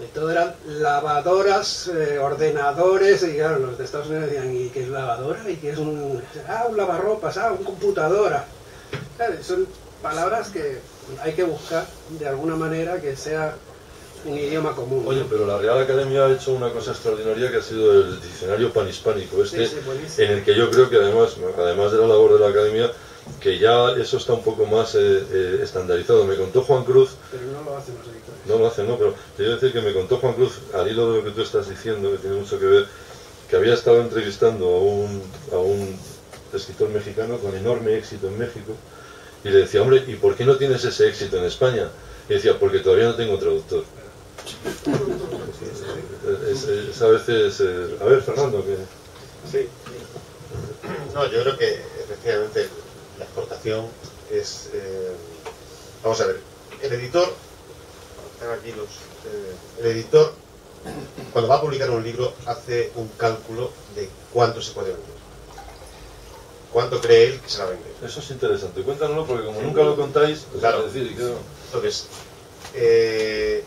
de todo eran lavadoras, eh, ordenadores, y claro, los de Estados Unidos decían, ¿y qué es lavadora? ¿Y qué es un...? Ah, un lavarropas, ah, un computadora. Claro, son palabras que hay que buscar de alguna manera que sea un idioma común. Oye, pero la Real Academia ha hecho una cosa extraordinaria que ha sido el diccionario panhispánico este, Sí, sí, buenísimo. en el que yo creo que además, además de la labor de la Academia, que ya eso está un poco más eh, eh, estandarizado. Me contó Juan Cruz, Pero no lo hacen los editores. no lo hacen, no, pero te a decir que me contó Juan Cruz, al hilo de lo que tú estás diciendo, que tiene mucho que ver, que había estado entrevistando a un, a un escritor mexicano con enorme éxito en México, y le decía, hombre, ¿y por qué no tienes ese éxito en España? Y decía, porque todavía no tengo traductor. Es, es a veces... eh, a ver, Fernando, que... Sí. No, yo creo que efectivamente la exportación es. eh, vamos a ver, el editor. aquí los. eh, el editor, cuando va a publicar un libro, hace un cálculo de cuánto se puede vender. ¿Cuánto cree él que se va a vender? Eso es interesante. Cuéntanoslo porque como nunca lo contáis, pues, Claro. decir, Entonces, eh,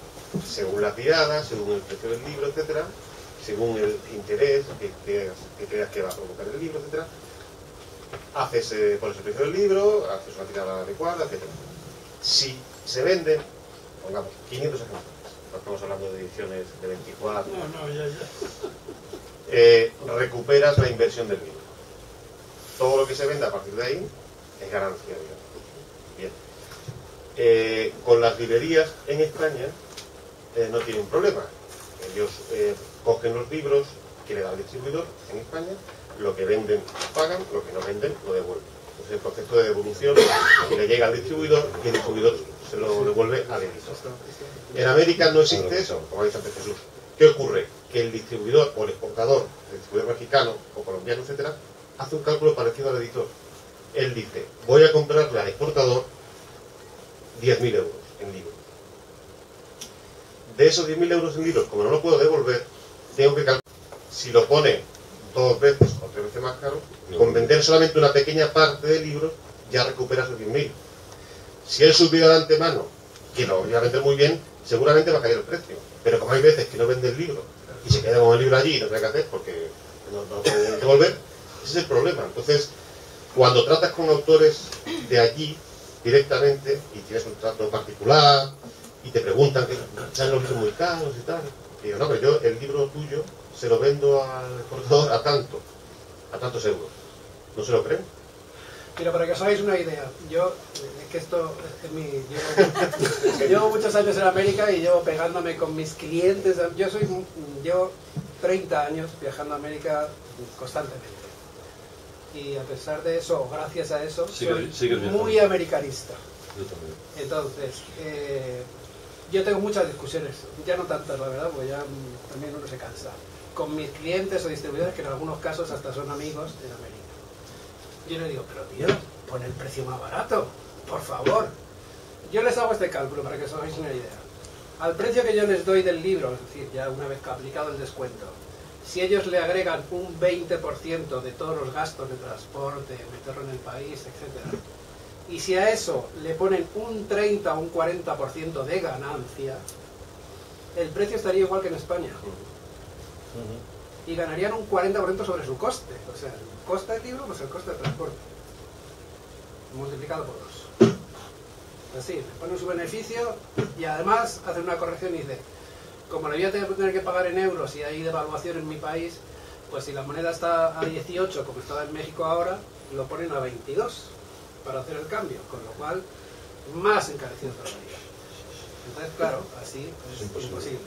según la tirada, según el precio del libro, etcétera, según el interés que creas que, creas que va a provocar el libro, etcétera, haces, eh, pones el precio del libro, haces una tirada adecuada, etcétera. Si se venden, pongamos, 500 ejemplares, no estamos hablando de ediciones de 24, No, no, ya, ya. eh, recuperas la inversión del libro. Todo lo que se venda a partir de ahí es ganancia. Bien. Eh, con las librerías en España eh, no tienen problema. Ellos cogen los libros que le da el distribuidor en España, lo que venden pagan, lo que no venden lo devuelven. pues el proceso de devolución le llega al distribuidor y el distribuidor se lo devuelve al editor. En América no existe eso, como ha dicho antes Jesús. ¿Qué ocurre? Que el distribuidor o el exportador, el distribuidor mexicano o colombiano, etcétera, hace un cálculo parecido al editor. Él dice, voy a comprarle al exportador 10.000 euros en libros. De esos 10.000 euros en libros, como no lo puedo devolver, tengo que calcular si lo pone dos veces tres veces más caro, con vender solamente una pequeña parte del libro, ya recupera esos 10.000. Si él supiera de antemano que lo iba a vender muy bien, seguramente va a caer el precio. Pero como hay veces que no vende el libro y se queda con el libro allí y no tiene que hacer porque no, no puede devolver, ese es el problema. Entonces, cuando tratas con autores de allí directamente y tienes un trato particular y te preguntan que salen los libros muy caros y tal, y digo, no, pero yo el libro tuyo se lo vendo al exportador a tanto, a tantos euros. ¿No se lo creen? Mira, para que os hagáis una idea, yo, es que esto es mi... Llevo, llevo muchos años en América y llevo pegándome con mis clientes. Yo soy, llevo 30 años viajando a América constantemente. Y a pesar de eso, o gracias a eso, Sigue- soy muy americanista. Yo también. Entonces, eh, yo tengo muchas discusiones, ya no tantas, la verdad, porque ya mm, también uno se cansa, con mis clientes o distribuidores que en algunos casos hasta son amigos en América. Yo le digo, pero tío, pon el precio más barato, por favor. Yo les hago este cálculo para que os hagáis una idea. Al precio que yo les doy del libro, es decir, ya una vez aplicado el descuento, si ellos le agregan un 20% de todos los gastos de transporte, meterlo en el país, etcétera, y si a eso le ponen un 30 o un 40% de ganancia, el precio estaría igual que en España. Y ganarían un 40% sobre su coste. O sea, el coste del libro, pues el coste del transporte. Multiplicado por dos. Así, le ponen su beneficio y además hacen una corrección y dice, como le voy a tener que pagar en euros y hay devaluación en mi país, pues si la moneda está a 18, como estaba en México ahora, lo ponen a 22 para hacer el cambio, con lo cual más encarecido todavía. Entonces, claro, así es imposible.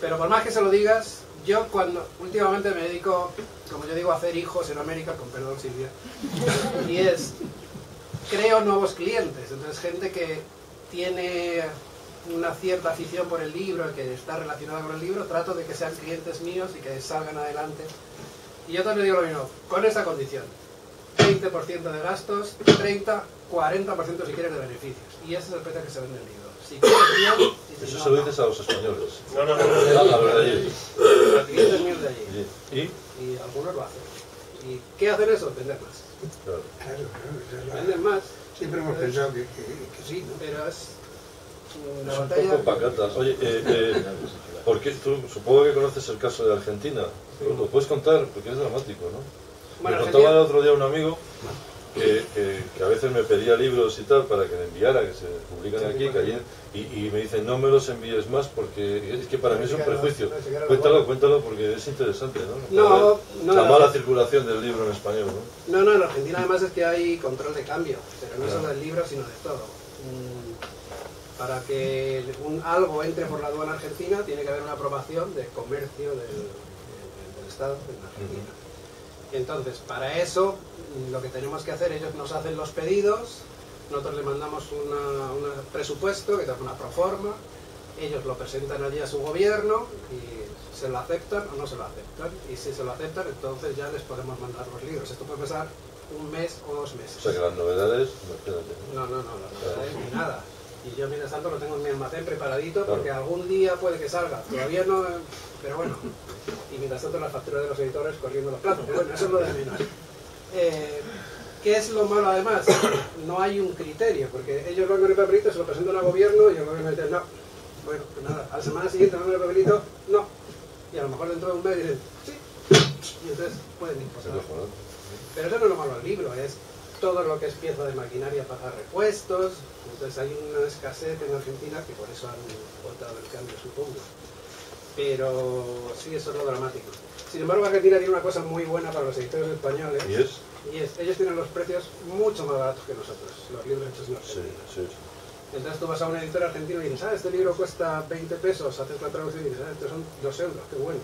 Pero por más que se lo digas, yo cuando últimamente me dedico, como yo digo, a hacer hijos en América, con perdón Silvia, y es, creo nuevos clientes, entonces gente que tiene una cierta afición por el libro, que está relacionada con el libro, trato de que sean clientes míos y que salgan adelante. Y yo también digo lo mismo, con esa condición. 20% de gastos, 30, 40% si quieres de beneficios. Y ese es el precio que se vende el libro. Si quieres bien, y si Eso no, se lo no. dices a los españoles. No, no, no. Ah, la verdad, allí. A clientes míos de allí. ¿Y? Y algunos lo hacen. ¿Y qué hacen eso? Vender más. Claro. Claro, más, Siempre hemos pensado que, que- que sí, ¿no? pero es una Es un batalla... poco pacatas. Oye, eh, eh, ¿por qué? Tú supongo que conoces el caso de Argentina. ¿Lo puedes contar? Porque es dramático, ¿no? Bueno, me contaba el otro día un amigo que, que- que a veces me pedía libros y tal para que le enviara, que se publican aquí, que allí- y, y me dice, no me los envíes más porque es que para mí es un prejuicio. Cuéntalo, cuéntalo porque es interesante, ¿no? No, no, La mala circulación del libro en español, ¿no? No, no, en Argentina además es que hay control de cambio, pero no Claro. solo del libro, sino de todo. Mm, Para que un, algo entre por la aduana argentina tiene que haber una aprobación de comercio del, del- del Estado en Argentina. Entonces, para eso, lo que tenemos que hacer, ellos nos hacen los pedidos, nosotros le mandamos un presupuesto, que es una proforma, ellos lo presentan allí a su gobierno y se lo aceptan o no se lo aceptan. Y si se lo aceptan, entonces ya les podemos mandar los libros. Esto puede pasar un mes o dos meses. O sea que las novedades, no, espérate, ¿no? No, no, no, la verdad es ni nada. Y yo mientras tanto lo tengo en mi almacén preparadito porque algún día puede que salga. Todavía no, pero bueno. Y mientras tanto la factura de los editores corriendo los platos. Pero bueno, eso es lo de menos. Eh, ¿Qué es lo malo además? No hay un criterio, porque ellos van con el papelito, se lo presentan al gobierno y el gobierno dice, no. Bueno, pues nada, a la semana siguiente van con el papelito, no. Y a lo mejor dentro de un mes dicen, sí. Y entonces pueden ¿no? Pero eso no es lo malo del libro, es todo lo que es pieza de maquinaria para repuestos. Entonces hay una escasez en Argentina que por eso han votado el cambio, supongo. Pero sí, eso es lo dramático. Sin embargo, Argentina tiene una cosa muy buena para los editores españoles. ¿Y es? Y es, ellos tienen los precios mucho más baratos que nosotros, los libros hechos en Sí, Argentina. sí. Entonces tú vas a un editor argentino y dices, ah, este libro cuesta 20 pesos, haces la traducción y dices, ah, estos son 2 euros, qué bueno.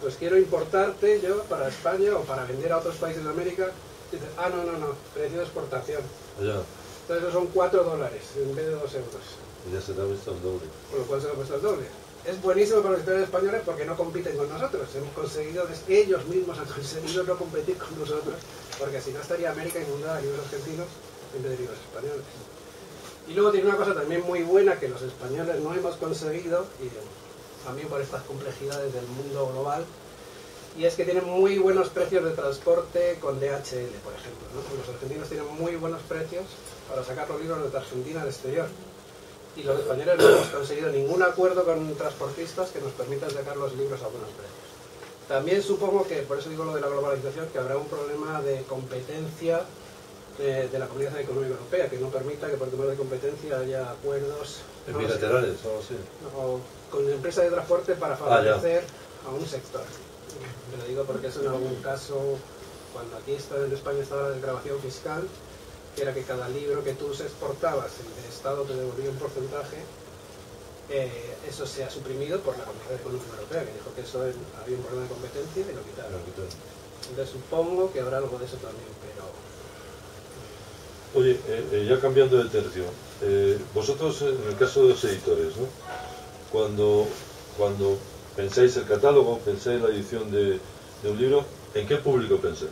Pues quiero importarte yo para España o para vender a otros países de América, Dice, ah, no, no, no, precio de exportación. Allá. Entonces son 4 dólares en vez de 2 euros. Y ya se te ha visto el doble. Con lo cual se lo ha puesto el doble. Es buenísimo para los editores españoles porque no compiten con nosotros. Hemos conseguido, ellos mismos han conseguido no competir con nosotros, porque si no estaría América inundada de libros argentinos en vez de libros españoles. Y luego tiene una cosa también muy buena que los españoles no hemos conseguido, y también por estas complejidades del mundo global, y es que tienen muy buenos precios de transporte con DHL, por ejemplo. ¿no? Los argentinos tienen muy buenos precios para sacar los libros de Argentina al exterior. Y los españoles no hemos conseguido ningún acuerdo con transportistas que nos permitan sacar los libros a buenos precios. También supongo que, por eso digo lo de la globalización, que habrá un problema de competencia de, de la Comunidad Económica Europea, que no permita que por temas de competencia haya acuerdos no Bilaterales o algo así. o con empresas de transporte para Ah, favorecer a un sector. Te lo digo porque eso en algún caso, cuando aquí en España estaba la desgrabación fiscal, que era que cada libro que tú se exportabas, el Estado te devolvía un porcentaje, eh, eso se ha suprimido por la Comunidad Económica Europea, que dijo que eso es- había un problema de competencia y lo quitaron. Entonces supongo que habrá algo de eso también, pero... Oye, eh, eh, ya cambiando de tercio, eh, vosotros en el caso de los editores, ¿no? Cuando, cuando pensáis el catálogo, pensáis la edición de, de un libro, ¿en qué público pensáis?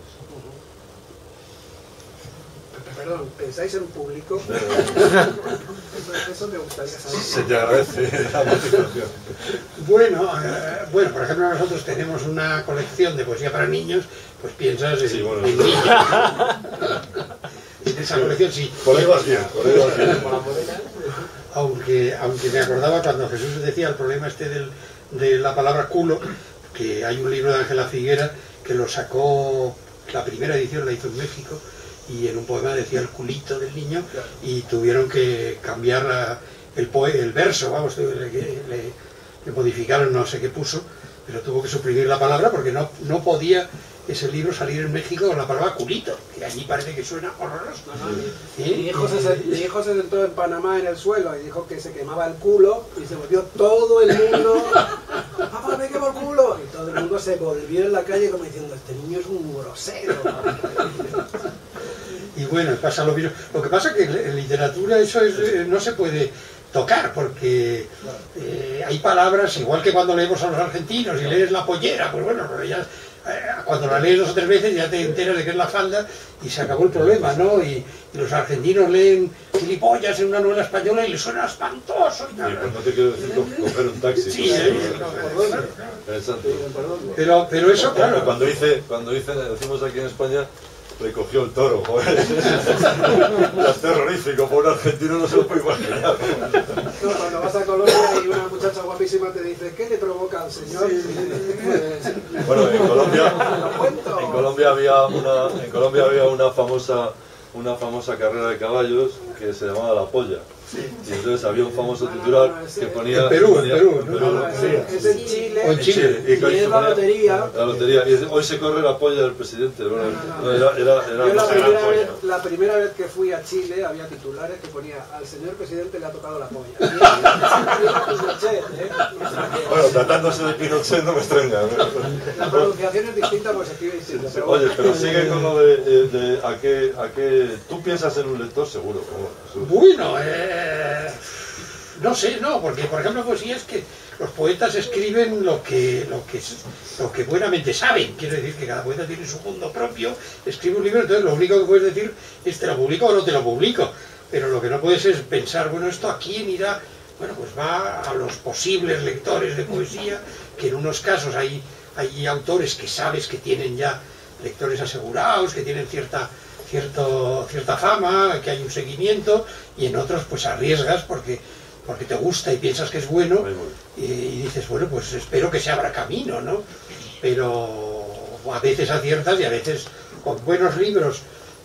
Perdón, ¿pensáis en público? eso, me gustaría saber. te agradece la motivación. Bueno, eh, bueno, por ejemplo, nosotros tenemos una colección de poesía para niños, pues piensas en, Sí, bueno. en niños. en esa colección sí. Por ahí vas bien, por ahí vas bien. Aunque, aunque me acordaba cuando Jesús decía el problema este del, de la palabra culo, que hay un libro de Ángela Figuera que lo sacó, la primera edición la hizo en México, y en un poema decía el culito del niño, y tuvieron que cambiar la- el, poe- el verso, vamos, le, le- le modificaron no sé qué puso, pero tuvo que suprimir la palabra porque no, no podía ese libro salir en México con la palabra culito, que allí parece que suena horroroso. Mi ¿Sí? hijo, se, se- mi hijo se sentó en Panamá en el suelo y dijo que se quemaba el culo y se volvió todo el mundo. ¡Papá, me quemo el culo! Y todo el mundo se volvió en la calle como diciendo, este niño es un grosero. Y bueno, pasa lo mismo. Lo que pasa es que en literatura eso es, eh, no se puede tocar porque eh, hay palabras, igual que cuando leemos a los argentinos y lees la pollera, pues bueno, pero ya, cuando la lees dos o tres veces ya te enteras de que es la falda y se acabó el problema, ¿no? Y, y los argentinos leen gilipollas en una novela española y les suena espantoso y tal. no te quiero decir co- coger un taxi. Sí, eh, Exacto. Pero, pero eso, claro, cuando dice, cuando dice, decimos aquí en España, le cogió el toro, joder. es terrorífico, por un argentino no se lo puede imaginar. No, cuando vas a Colombia y una muchacha guapísima te dice, ¿qué le provoca al señor? Pues, Bueno, en Colombia, en Colombia había una, en Colombia había una famosa, una famosa carrera de caballos que se llamaba La Polla. Y entonces había un famoso titular que ponía... En Perú, en Perú, ¿no? No, es, es en Chile. O en Chile. y Y es la ponía- lotería. La lotería. Y dice, hoy se corre la polla del presidente. Bueno, No, no, no. no, era, era, era Yo la primera, vez, la primera vez que fui a Chile había titulares que ponía al señor presidente le ha tocado la polla. Bueno, tratándose de Pinochet no me extraña. La pronunciación es distinta porque se escribe distinto. Pero Oye, bueno. pero sigue con lo de, eh, de a, qué, a qué... Tú piensas en un lector seguro. Bueno, eh, no sé, no, porque por ejemplo poesía es que los poetas escriben lo que, lo que, lo que buenamente saben. Quiero decir que cada poeta tiene su mundo propio, escribe un libro, entonces lo único que puedes decir es te lo publico o no te lo publico. Pero lo que no puedes es pensar, bueno, esto a quién irá. Bueno, pues va a los posibles lectores de poesía, que en unos casos hay, hay autores que sabes que tienen ya lectores asegurados, que tienen cierta cierto, cierta fama, que hay un seguimiento, y en otros pues arriesgas porque, porque te gusta y piensas que es bueno, y, y dices, bueno, pues espero que se abra camino, ¿no? Pero a veces aciertas y a veces con buenos libros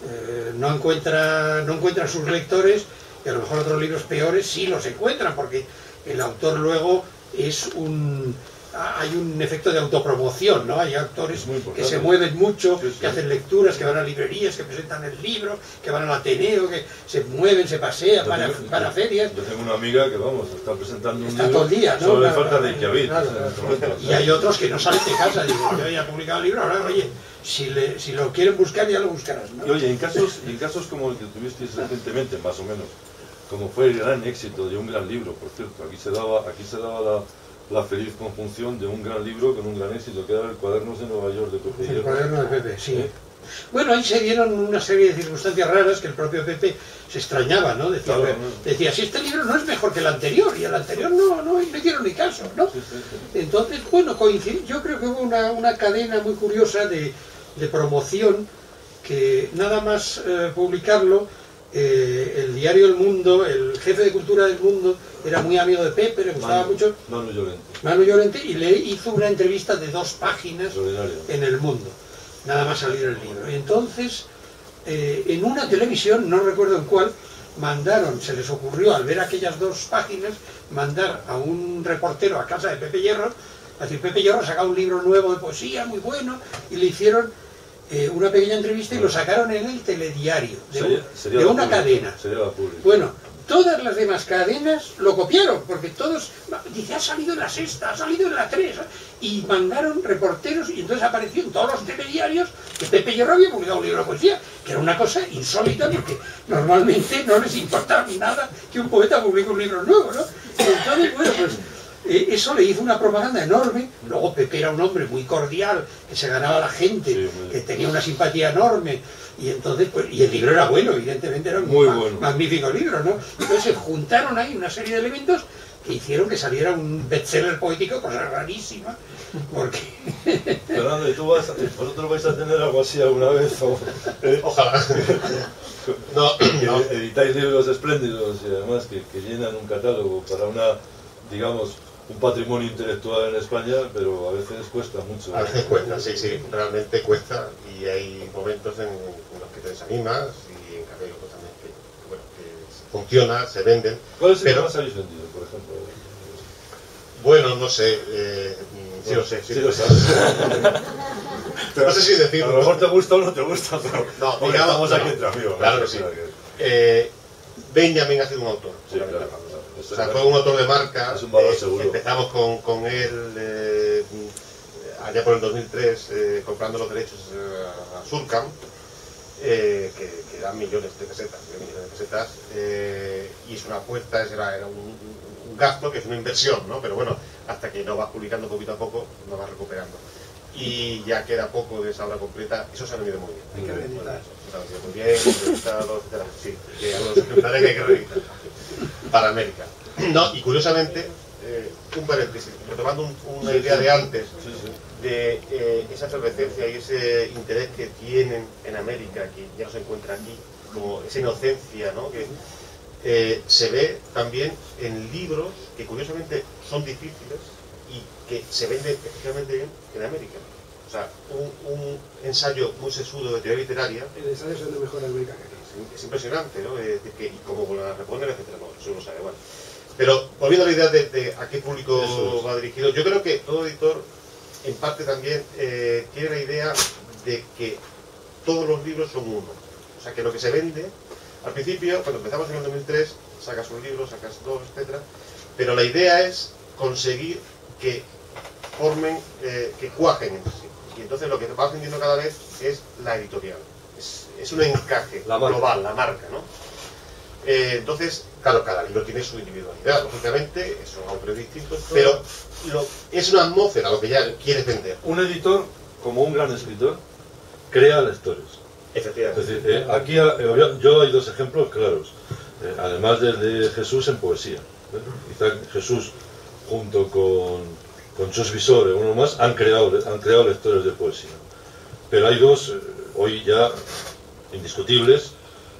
eh, no, encuentra, no encuentran sus lectores y a lo mejor otros libros peores sí los encuentran porque el autor luego es un, hay un efecto de autopromoción, ¿no? Hay autores Es muy que se mueven mucho, Sí, sí. que hacen lecturas, que van a librerías, que presentan el libro, que van al Ateneo, que se mueven, se pasean, van van a ferias. Yo tengo una amiga que, vamos, está presentando un Está libro. todo el día, ¿no? Solo le Claro, falta claro, Reykjavik. claro. este Y hay otros que no salen de casa, digo, yo ya he publicado el libro, ahora, oye, si, le- si lo quieren buscar ya lo buscarás, ¿no? Y oye, en casos, en casos como el que tuvisteis recientemente, más o menos, como fue el gran éxito de un gran libro, por cierto, aquí se daba, aquí se daba la, la feliz conjunción de un gran libro con un gran éxito, que era el Cuadernos de Nueva York de Pepe El cuaderno de Pepe, sí. ¿Eh? Bueno, ahí se dieron una serie de circunstancias raras que el propio Pepe se extrañaba, ¿no? Decía, Claro, ¿no? decía si este libro no es mejor que el anterior, y el anterior no, no, no hicieron ni caso, ¿no? Sí, sí, sí. Entonces, bueno, coincid- yo creo que hubo una, una cadena muy curiosa de, de promoción que nada más eh, publicarlo, eh, el diario El Mundo, el jefe de cultura del Mundo, era muy amigo de Pepe, le gustaba Manu- mucho, Manu Llorente, Manu Llorente, y le hizo una entrevista de dos páginas en el mundo, nada más salir el libro. Y entonces, eh, en una televisión, no recuerdo en cuál, mandaron, se les ocurrió al ver aquellas dos páginas, mandar a un reportero a casa de Pepe Hierro, a decir, Pepe Hierro ha sacado un libro nuevo de poesía, muy bueno, y le hicieron eh, una pequeña entrevista y lo sacaron en el telediario, de, Sería- un- sería de la una pública, cadena. Bueno, todas las demás cadenas lo copiaron, porque todos, dice, ha salido en la sexta, ha salido en la tres, y mandaron reporteros, y entonces apareció en todos los telediarios que Pepe Hierro había publicado un libro de poesía, que era una cosa insólita, porque normalmente no les importaba nada que un poeta publique un libro nuevo, ¿no? Entonces, bueno, pues eh, eso le hizo una propaganda enorme. Luego Pepe era un hombre muy cordial, que se ganaba a la gente, Sí, que tenía una simpatía enorme. Y entonces, pues, y el libro era bueno, evidentemente era un Muy ma- bueno. magnífico libro, ¿no? Entonces se juntaron ahí una serie de elementos que hicieron que saliera un bestseller poético, cosa rarísima, porque Fernando, ¿y tú vas, vosotros vais a tener algo así alguna vez? O, eh, Ojalá. No, editáis libros espléndidos y además que, que llenan un catálogo para una, digamos, un patrimonio intelectual en España, pero a veces cuesta mucho. A veces cuesta, sí, sí, realmente cuesta y hay momentos en, en los que te desanimas y en cambio otros también que, que, bueno, que funciona, se venden. ¿Cuál es el que Pero- más habéis vendido, por ejemplo? Bueno, no sé, eh, sí lo sé, sí, Sí lo sabes. No sé si A decirlo. lo mejor te gusta o no te gusta, pero No, digamos, estamos no. aquí entre amigos. Claro que sí. Que- Eh, Benjamin ha sido un autor. Sí, claro. O sea, fue un autor de marca. Es un valor eh, seguro. Empezamos con, con él eh, allá por el 2003 eh, comprando los derechos a Surcam, eh, que, que dan millones de pesetas, millones de pesetas, eh, y es una apuesta, es- era, era un, un gasto que es una inversión, ¿no? Pero bueno, hasta que lo vas publicando poquito a poco, lo vas recuperando. Y ya queda poco de esa obra completa, eso se ha venido muy bien. Hay que reeditar. Se ha vendido muy bien. Sí, que a los ejemplares que hay que reeditar para América. No, y curiosamente, eh, un paréntesis, retomando un- una idea de antes, de eh, esa efervescencia y ese interés que tienen en América, que ya no se encuentra aquí, como esa inocencia, ¿no? que eh, se ve también en libros que curiosamente son difíciles y que se venden especialmente bien en América. O sea, un, un ensayo muy sesudo de teoría literaria El ensayo es donde mejor América que aquí. es impresionante, ¿no? Es decir, que, y cómo van a responder, etcétera, no, eso uno sabe, bueno. Pero volviendo a la idea de, de a qué público es. va dirigido, yo creo que todo editor, en parte también, eh, tiene la idea de que todos los libros son uno. O sea, que lo que se vende, al principio, cuando empezamos en el 2003, sacas un libro, sacas dos, etcétera, pero la idea es conseguir que formen, eh, que cuajen entre sí. Y entonces lo que va vendiendo cada vez es la editorial. Es, es un encaje La global, la marca, ¿no? Eh, entonces, claro, cada libro tiene su individualidad, lógicamente, son autores distintos, pero lo- es una atmósfera lo que ya quieres vender. Un editor, como un gran escritor, crea lectores. Es Efectivamente. decir, eh, aquí eh, yo, hay dos ejemplos claros, eh, además del de Jesús en poesía. Quizá Jesús, junto con, con Chus Visore, uno más, han creado, han creado lectores de poesía. Pero hay dos, hoy ya indiscutibles,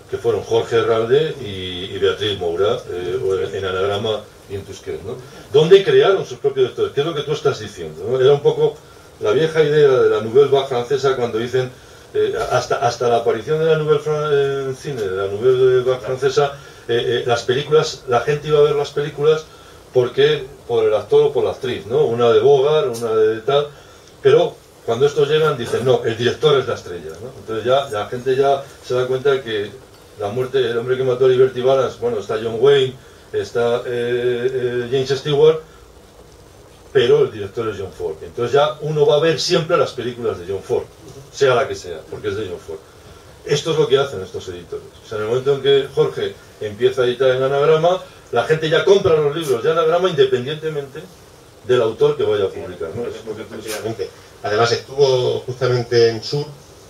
que fueron Jorge Herralde y, y Beatriz Moura, eh, o en, anagrama y en Tusquets, ¿no? Donde crearon sus propios lectores, que es lo que tú estás diciendo. ¿no? Era un poco la vieja idea de la Nouvelle Vague francesa cuando dicen eh, hasta, hasta la aparición de la Nouvelle Fran- en cine, de la Nouvelle Vague francesa, eh, eh, las películas, la gente iba a ver las películas porque por el actor o por la actriz, ¿no? Una de Bogart, una de tal, pero cuando estos llegan dicen, no, el director es la estrella, ¿no? Entonces ya la gente ya se da cuenta de que la muerte, el hombre que mató a Liberty Balance, bueno, está John Wayne, está eh, eh, James Stewart, pero el director es John Ford. Entonces ya uno va a ver siempre las películas de John Ford, sea la que sea, porque es de John Ford. Esto es lo que hacen estos editores. En el momento en que Jorge empieza a editar en anagrama, la gente ya compra los libros de anagrama independientemente del autor que vaya a publicar. ¿no? Además estuvo justamente en Sur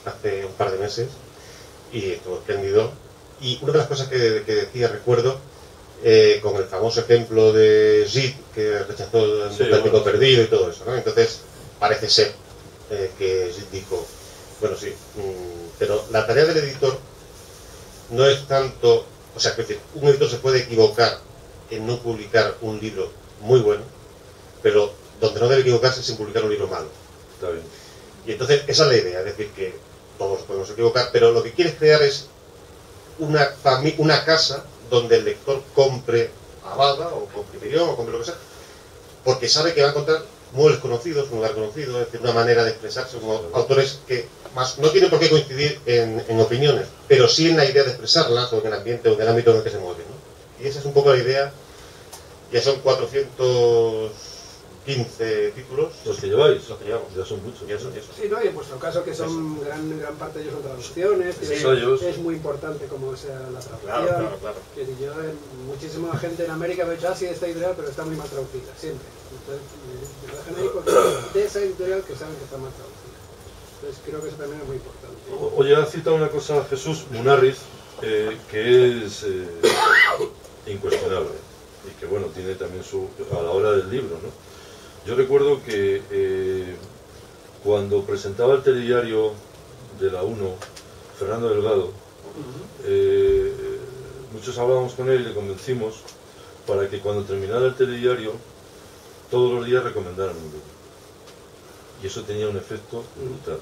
hace un par de meses y estuvo espléndido. Y una de las cosas que, que decía, recuerdo, eh, con el famoso ejemplo de Zid, que rechazó el Sí, bueno. perdido y todo eso. ¿no? Entonces, parece ser eh, que Zid dijo, bueno, sí, mm, pero la tarea del editor no es tanto, o sea, que decir, un editor se puede equivocar en no publicar un libro muy bueno, pero donde no debe equivocarse es en publicar un libro malo. Está bien. Y entonces esa es la idea, es decir, que todos podemos equivocar, pero lo que quieres crear es una, una casa donde el lector compre Abada o compre Miriam o compre lo que sea, porque sabe que va a encontrar muebles conocidos, un lugar conocido, es decir, una manera de expresarse, como autores que más no tienen por qué coincidir en, opiniones, pero sí en la idea de expresarlas o en el ambiente o en el ámbito en el que se mueven. Y esa es un poco la idea, ya son 415 títulos, Los que lleváis, los que llevamos. ya son muchos. Y eso, y eso. Sí, ¿no? Y en vuestro caso, que son gran, gran parte de ellos son traducciones, es muy importante como sea la traducción. Claro, claro, claro. Que si yo, en- muchísima gente en América me ha dicho, ah, sí, esta editorial, pero está muy mal traducida, siempre. Entonces, me, me lo dejan ahí porque de esa editorial que saben que está mal traducida. Entonces, creo que eso también es muy importante. O- Oye, ha citado una cosa Jesús Munarriz, eh, que es eh, incuestionable y que bueno, tiene también su a la hora del libro, ¿no? Yo recuerdo que eh, cuando presentaba el telediario de la 1, Fernando Delgado, eh, muchos hablábamos con él y le convencimos para que cuando terminara el telediario todos los días recomendaran un libro. Y eso tenía un efecto brutal.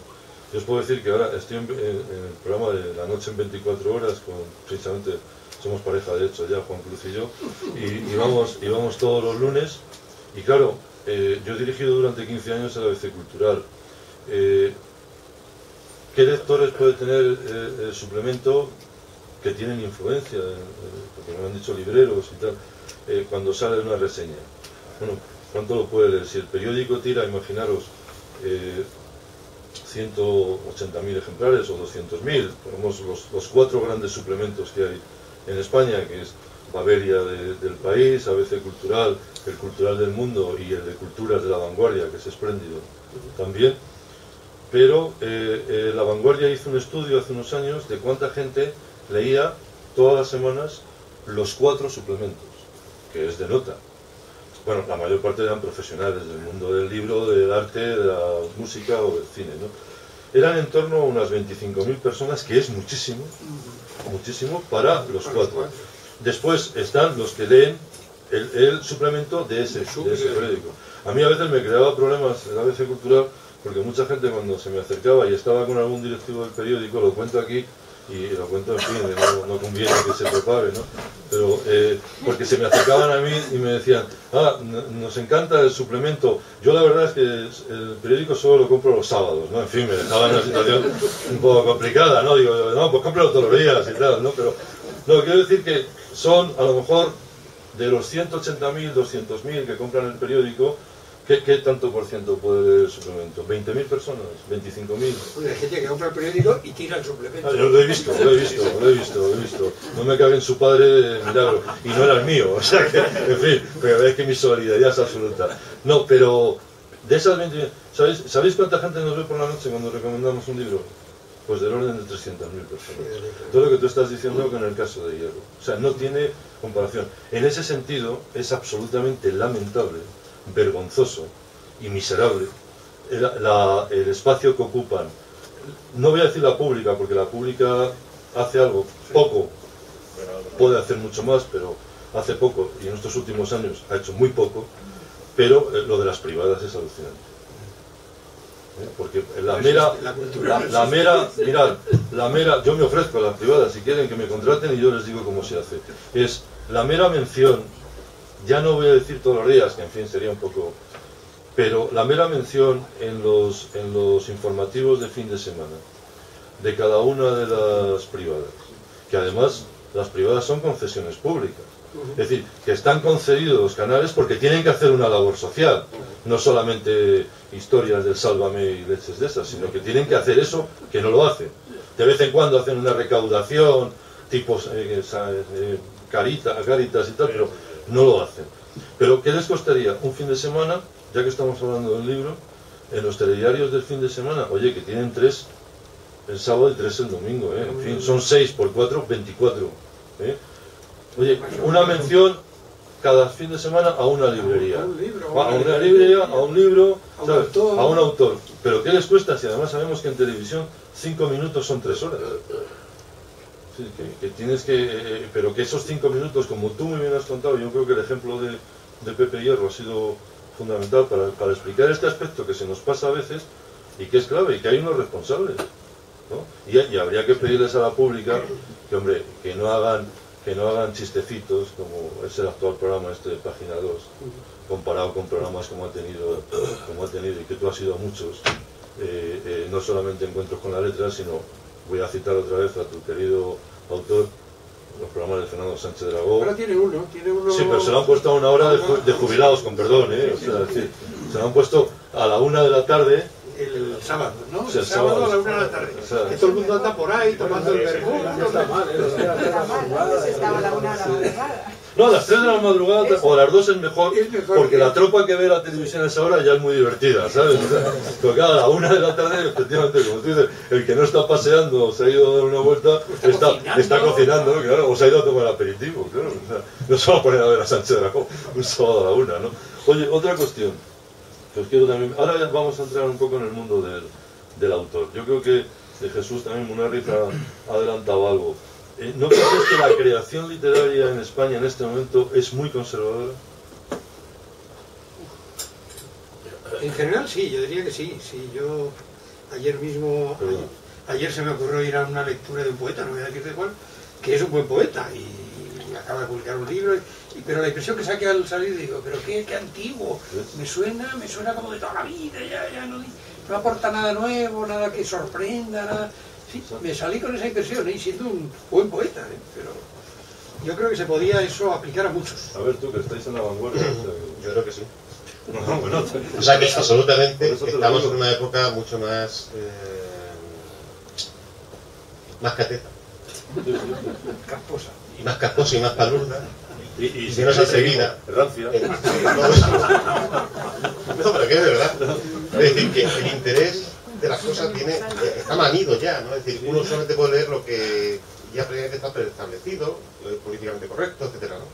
Yo os puedo decir que ahora estoy en, en- en el programa de La Noche en 24 Horas, con precisamente somos pareja de hecho ya, Juan Cruz y yo, y, y vamos, y vamos todos los lunes. Y claro, eh, yo he dirigido durante 15 años el ABC Cultural. Eh, ¿Qué lectores puede tener eh, el suplemento que tienen influencia? eh, porque me han dicho libreros y tal, cuando sale una reseña. Bueno, ¿cuánto lo puede leer? Si el periódico tira, imaginaros, eh, 180.000 ejemplares o 200.000, ponemos los, los cuatro grandes suplementos que hay en España, que es Baberia de- del país, ABC Cultural, el Cultural del Mundo y el de Culturas de la Vanguardia, que es espléndido también. Pero eh, eh, la Vanguardia hizo un estudio hace unos años de cuánta gente leía todas las semanas los cuatro suplementos, que es de nota. Bueno, la mayor parte eran profesionales del mundo del libro, del arte, de la música o del cine, ¿no? Eran en torno a unas 25.000 personas, que es muchísimo, muchísimo para los cuatro. Después están los que leen el, el suplemento de ese, de ese periódico. A mí a veces me creaba problemas en la ABC Cultural porque mucha gente cuando se me acercaba y estaba con algún directivo del periódico, lo cuento aquí y lo cuento en fin, no, no conviene que se propague, ¿no? Pero eh, porque se me acercaban a mí y me decían, ah, nos encanta el suplemento. Yo la verdad es que el periódico solo lo compro los sábados, ¿no? En fin, me dejaba en una situación un poco complicada, ¿no? Digo, no, pues cómpralo todos los días y tal, ¿no? Pero, no, quiero decir que son a lo mejor de los 180.000, 200.000 que compran el periódico, ¿qué, qué tanto por ciento puede leer el suplemento? ¿20.000 personas? ¿25.000? Bueno, hay gente que compra el periódico y tira el suplemento. Ah, yo lo he visto, lo he visto, lo he visto, lo he visto. No me cabe en su padre de milagro. Y no era el mío, o sea que, en fin, pero veis que mi solidaridad es absoluta. No, pero de esas 20... ¿sabéis, ¿Sabéis cuánta gente nos ve por la noche cuando recomendamos un libro? Pues del orden de 300.000 personas. Todo lo que tú estás diciendo con el caso de Hierro. O sea, no tiene comparación. En ese sentido, es absolutamente lamentable, vergonzoso y miserable el, la- el espacio que ocupan. No voy a decir la pública, porque la pública hace algo poco, puede hacer mucho más, pero hace poco, y en estos últimos años ha hecho muy poco, pero eh, lo de las privadas es alucinante. ¿Eh? Porque la mera, la la, la mera, mirad, la mera, yo me ofrezco a las privadas si quieren que me contraten y yo les digo cómo se hace. Es la mera mención ya no voy a decir todos los días, que en fin sería un poco... Pero la mera mención en los, en los informativos de fin de semana de cada una de las privadas, que además las privadas son concesiones públicas. Es decir, que están concedidos los canales porque tienen que hacer una labor social, no solamente historias del sálvame y leches de esas, sino que tienen que hacer eso que no lo hacen. De vez en cuando hacen una recaudación, tipo eh, esa, eh, carita, caritas y tal, pero no lo hacen. Pero ¿qué les costaría un fin de semana, ya que estamos hablando del libro, en los telediarios del fin de semana? Oye, que tienen tres el sábado y tres el domingo, ¿eh? en fin, son seis por cuatro, 24. ¿eh? Oye, una mención cada fin de semana a una librería. A un libro, A una librería, a un libro, A un ¿sabes? autor. a un autor. Pero ¿qué les cuesta si además sabemos que en televisión cinco minutos son tres horas? Sí, que, que tienes que... eh, pero que esos cinco minutos, como tú muy bien has contado, yo creo que el ejemplo de, de Pepe Hierro ha sido fundamental para, para explicar este aspecto que se nos pasa a veces y que es clave y que hay unos responsables. ¿no? Y, y habría que pedirles a la pública que, hombre, que no hagan que no hagan chistecitos como es el actual programa este de Página 2, comparado con programas como ha tenido, como ha tenido y que tú has ido a muchos, eh, eh, no solamente encuentros con la letra, sino, voy a citar otra vez a tu querido autor, los programas de Fernando Sánchez Dragó. Ahora tiene uno, tiene uno... Sí, pero se lo han puesto a una hora de, ju- de jubilados, con perdón, ¿eh? O sea, decir, se lo han puesto a la una de la tarde El sábado, ¿no? O sea, el sábado a la sábado. una de la tarde. O sea, que todo el mundo anda por ahí tomando el vermut. No está mal, ¿eh? Está ¿no? Estaba a la una de la madrugada. No, a las 3 de la madrugada o a las 2 es mejor, Es mejor porque que- la tropa que ve la televisión a esa hora ya es muy divertida, ¿sabes? O sea, porque a la 1 de la tarde, efectivamente, como tú dices, el que no está paseando o se ha ido a dar una vuelta, está, cocinando. está cocinando, claro, o se ha ido a tomar aperitivo, claro. o sea, no se va a poner a ver a Sánchez Dragó un sábado a la 1, ¿no? Oye, otra cuestión, os quiero también... Ahora vamos a entrar un poco en el mundo del, del autor. Yo creo que de Jesús también Munarriz ha adelantado algo. Eh, ¿No crees que la creación literaria en España en este momento es muy conservadora? En general sí, yo diría que sí. sí yo ayer mismo, ayer, ayer se me ocurrió ir a una lectura de un poeta, no voy a decir de cuál, que es un buen poeta y acaba de publicar un libro. y- pero la impresión que saqué al salir digo, pero qué, qué antiguo, me suena, me suena como de toda la vida, ya, ya no, di- no aporta nada nuevo, nada que sorprenda, nada. Sí, me salí con esa impresión, y siendo un buen poeta, ¿eh? pero yo creo que se podía eso aplicar a muchos. A ver, tú que estáis en la vanguardia. Yo creo que sí. que- No, bueno, O sea que absolutamente estamos en una época mucho más. eh, más cateta. Casposa. Y más casposa y más palurda. y, y Si no es atrevida. Rancia. Eh. No, pero que es verdad. Es decir, que el interés de las cosas tiene, eh, está manido ya, ¿no? Es decir, uno solamente puede leer lo que ya previamente está preestablecido, lo es políticamente correcto, etcétera, ¿no?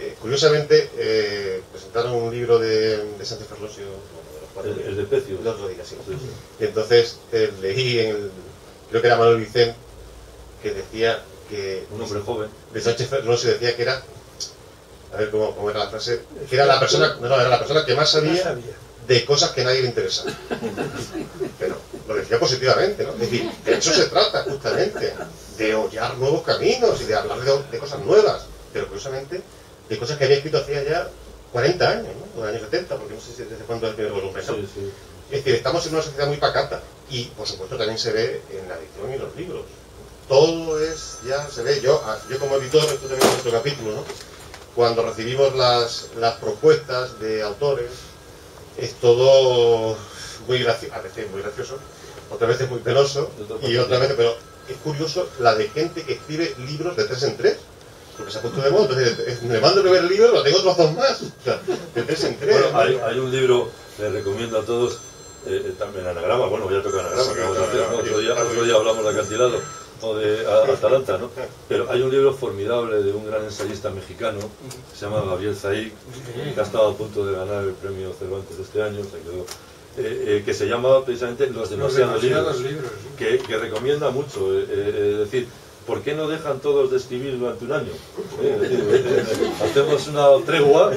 Eh, curiosamente, eh, presentaron un libro de, de Sánchez Ferlosio, bueno, de los El, el de Pecios. El otro día, sí. Sí, sí. Y entonces eh, leí en el, creo que era Manuel Vicente, que decía que Un hombre joven. de Sánchez Ferlosio decía que era, a ver cómo, cómo era la frase, que era la persona, no, era la persona que más sabía de cosas que a nadie le interesaban. Pero lo decía positivamente, ¿no? Es decir, de eso se trata justamente, de hollar nuevos caminos y de hablar de, de cosas nuevas, pero curiosamente de cosas que había escrito hacía ya 40 años, ¿no? O años 70, porque no sé si desde cuándo es el primer volumen, ¿no? Sí, sí. Es decir, estamos en una sociedad muy pacata y, por supuesto, también se ve en la edición y en los libros. Todo es, ya se ve, yo, ah, yo como editor, esto también es nuestro capítulo, ¿no? Cuando recibimos las, las propuestas de autores, es todo muy gracioso, a veces muy gracioso, otras veces muy penoso y otras veces, pero es curioso la de gente que escribe libros de tres en tres. Porque se ha puesto de moda, entonces es- me mando el primer libro, lo tengo otros dos más. De tres en tres. Bueno, hay, hay un libro, les recomiendo a todos, eh, eh, también anagrama, bueno, ya toca anagrama, Sí, que vamos a hacer, ¿no? otro, día, otro día hablamos de acantilado o de a- Atalanta, ¿no? Pero hay un libro formidable de un gran ensayista mexicano, que se llama Gabriel Zaig, que ha estado a punto de ganar el premio Cervantes este año, se quedó, eh, eh, que se llama precisamente Los Los demasiados, demasiados libros, libros. sí. que, que recomienda mucho, eh, es decir, ¿por qué no dejan todos de escribir durante un año? Eh, eh, hacemos una tregua,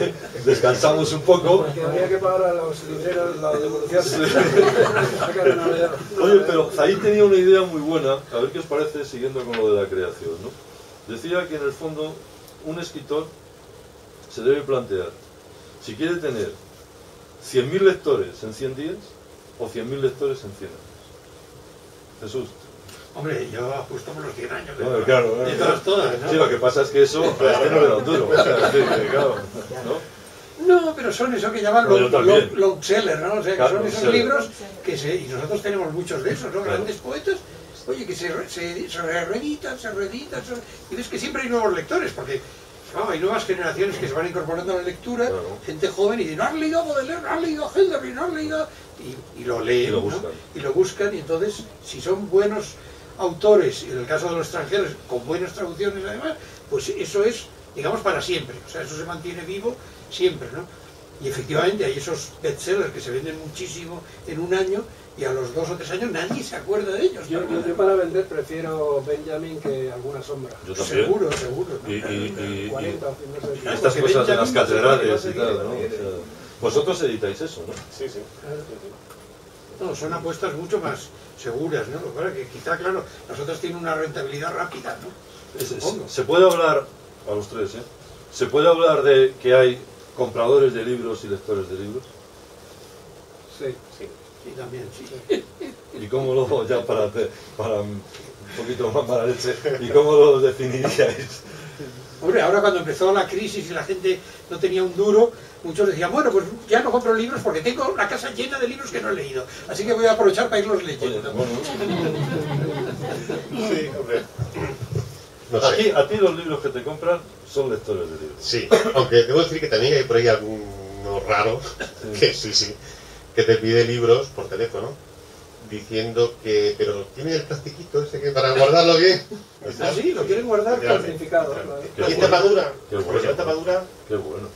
descansamos un poco Porque habría que pagar a los libreros la devolución. Oye, pero ahí tenía una idea muy buena, a ver qué os parece siguiendo con lo de la creación, ¿no? Decía que en el fondo un escritor se se debe plantear si quiere tener 100.000 lectores en 100 días o 100.000 lectores en 100 años. Jesús. Hombre, yo apuesto por los 100 años. de No, claro, todas, todas, ¿no? Sí, lo que pasa es que eso a este no le duro. O sea, sí, que claro, ¿no? No, pero son eso que llaman No, long, también. long- long seller, ¿no? O sea, que son esos seller. libros que se... Y nosotros tenemos muchos de esos, ¿no? Claro. Grandes poetas, oye, que se, se, se reeditan, se reeditan, se- y ves que siempre hay nuevos lectores, porque hay nuevas generaciones que se van incorporando a la lectura, Claro. gente joven, y dicen, no has leído a Baudelaire, no has leído a Helderberg, no has leído... a-". Y, y lo leen, Y lo ¿no? Y lo buscan, y entonces, si son buenos autores, y en el caso de los extranjeros, con buenas traducciones además, pues eso es, digamos, para siempre. O sea, eso se mantiene vivo siempre, ¿no? Y efectivamente hay esos bestsellers que se venden muchísimo en un año y a los dos o tres años nadie se acuerda de ellos. Yo, yo, yo para vender prefiero Benjamin que alguna sombra. Yo también. Seguro, seguro. ¿no? Y, y- y- y- 40 o 100, no sé. y estas cosas de las catedrales y tal, ¿no? ¿no? O sea, vosotros editáis eso, ¿no? Sí, sí. No, son apuestas mucho más seguras, ¿no? Lo que pasa es que quizá, claro, nosotros tienen una rentabilidad rápida, ¿no? Es- es- Supongo. se puede hablar, a los tres, ¿eh? Se puede hablar de que hay compradores de libros y lectores de libros. Sí. Sí, también, sí. ¿Y cómo lo, ya para, para un poquito más mala leche, ¿y cómo lo definiríais? Hombre, ahora cuando empezó la crisis y la gente no tenía un duro, muchos decían, bueno, pues ya no compro libros porque tengo la casa llena de libros que no he leído. Así que voy a aprovechar para irlos Oye, leyendo. bueno, Sí, hombre. No a, ti, sé. a ti los libros que te compran son lectores de libros. Sí, aunque debo decir que también hay por ahí alguno raro que sí, sí, que te pide libros por teléfono diciendo que, pero tiene el plastiquito ese que para guardarlo bien. Ah, sí, lo quieren guardar. Qué Y bueno. tapadura, bueno. tapadura, Qué bueno,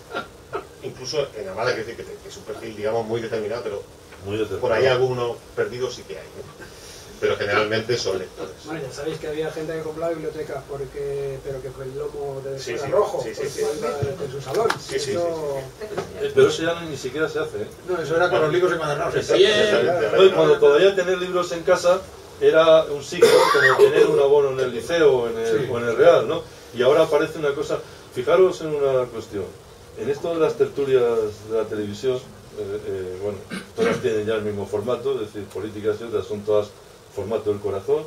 incluso en Amada, que, decir que, es un perfil, digamos, muy determinado, pero muy determinado. por ahí alguno perdido sí que hay. ¿no? Pero generalmente son lectores. Bueno, ya sabéis que había gente que compraba bibliotecas porque, pero que fue el lomo de Sí, sí, rojo, sí, sí, en su salón. Sí, sí, Eso- Eh, Pero eso ya ni siquiera se hace, ¿eh? No, eso era con los libros encuadernados. en Exacto, piel. exacto. No, cuando todavía tener libros en casa era un signo como tener un abono en el liceo o en el, Sí. o en el Real, ¿no? Y ahora aparece una cosa. Fijaros en una cuestión. En esto de las tertulias de la televisión, eh, eh, bueno, todas tienen ya el mismo formato, es decir, políticas y otras son todas formato del corazón,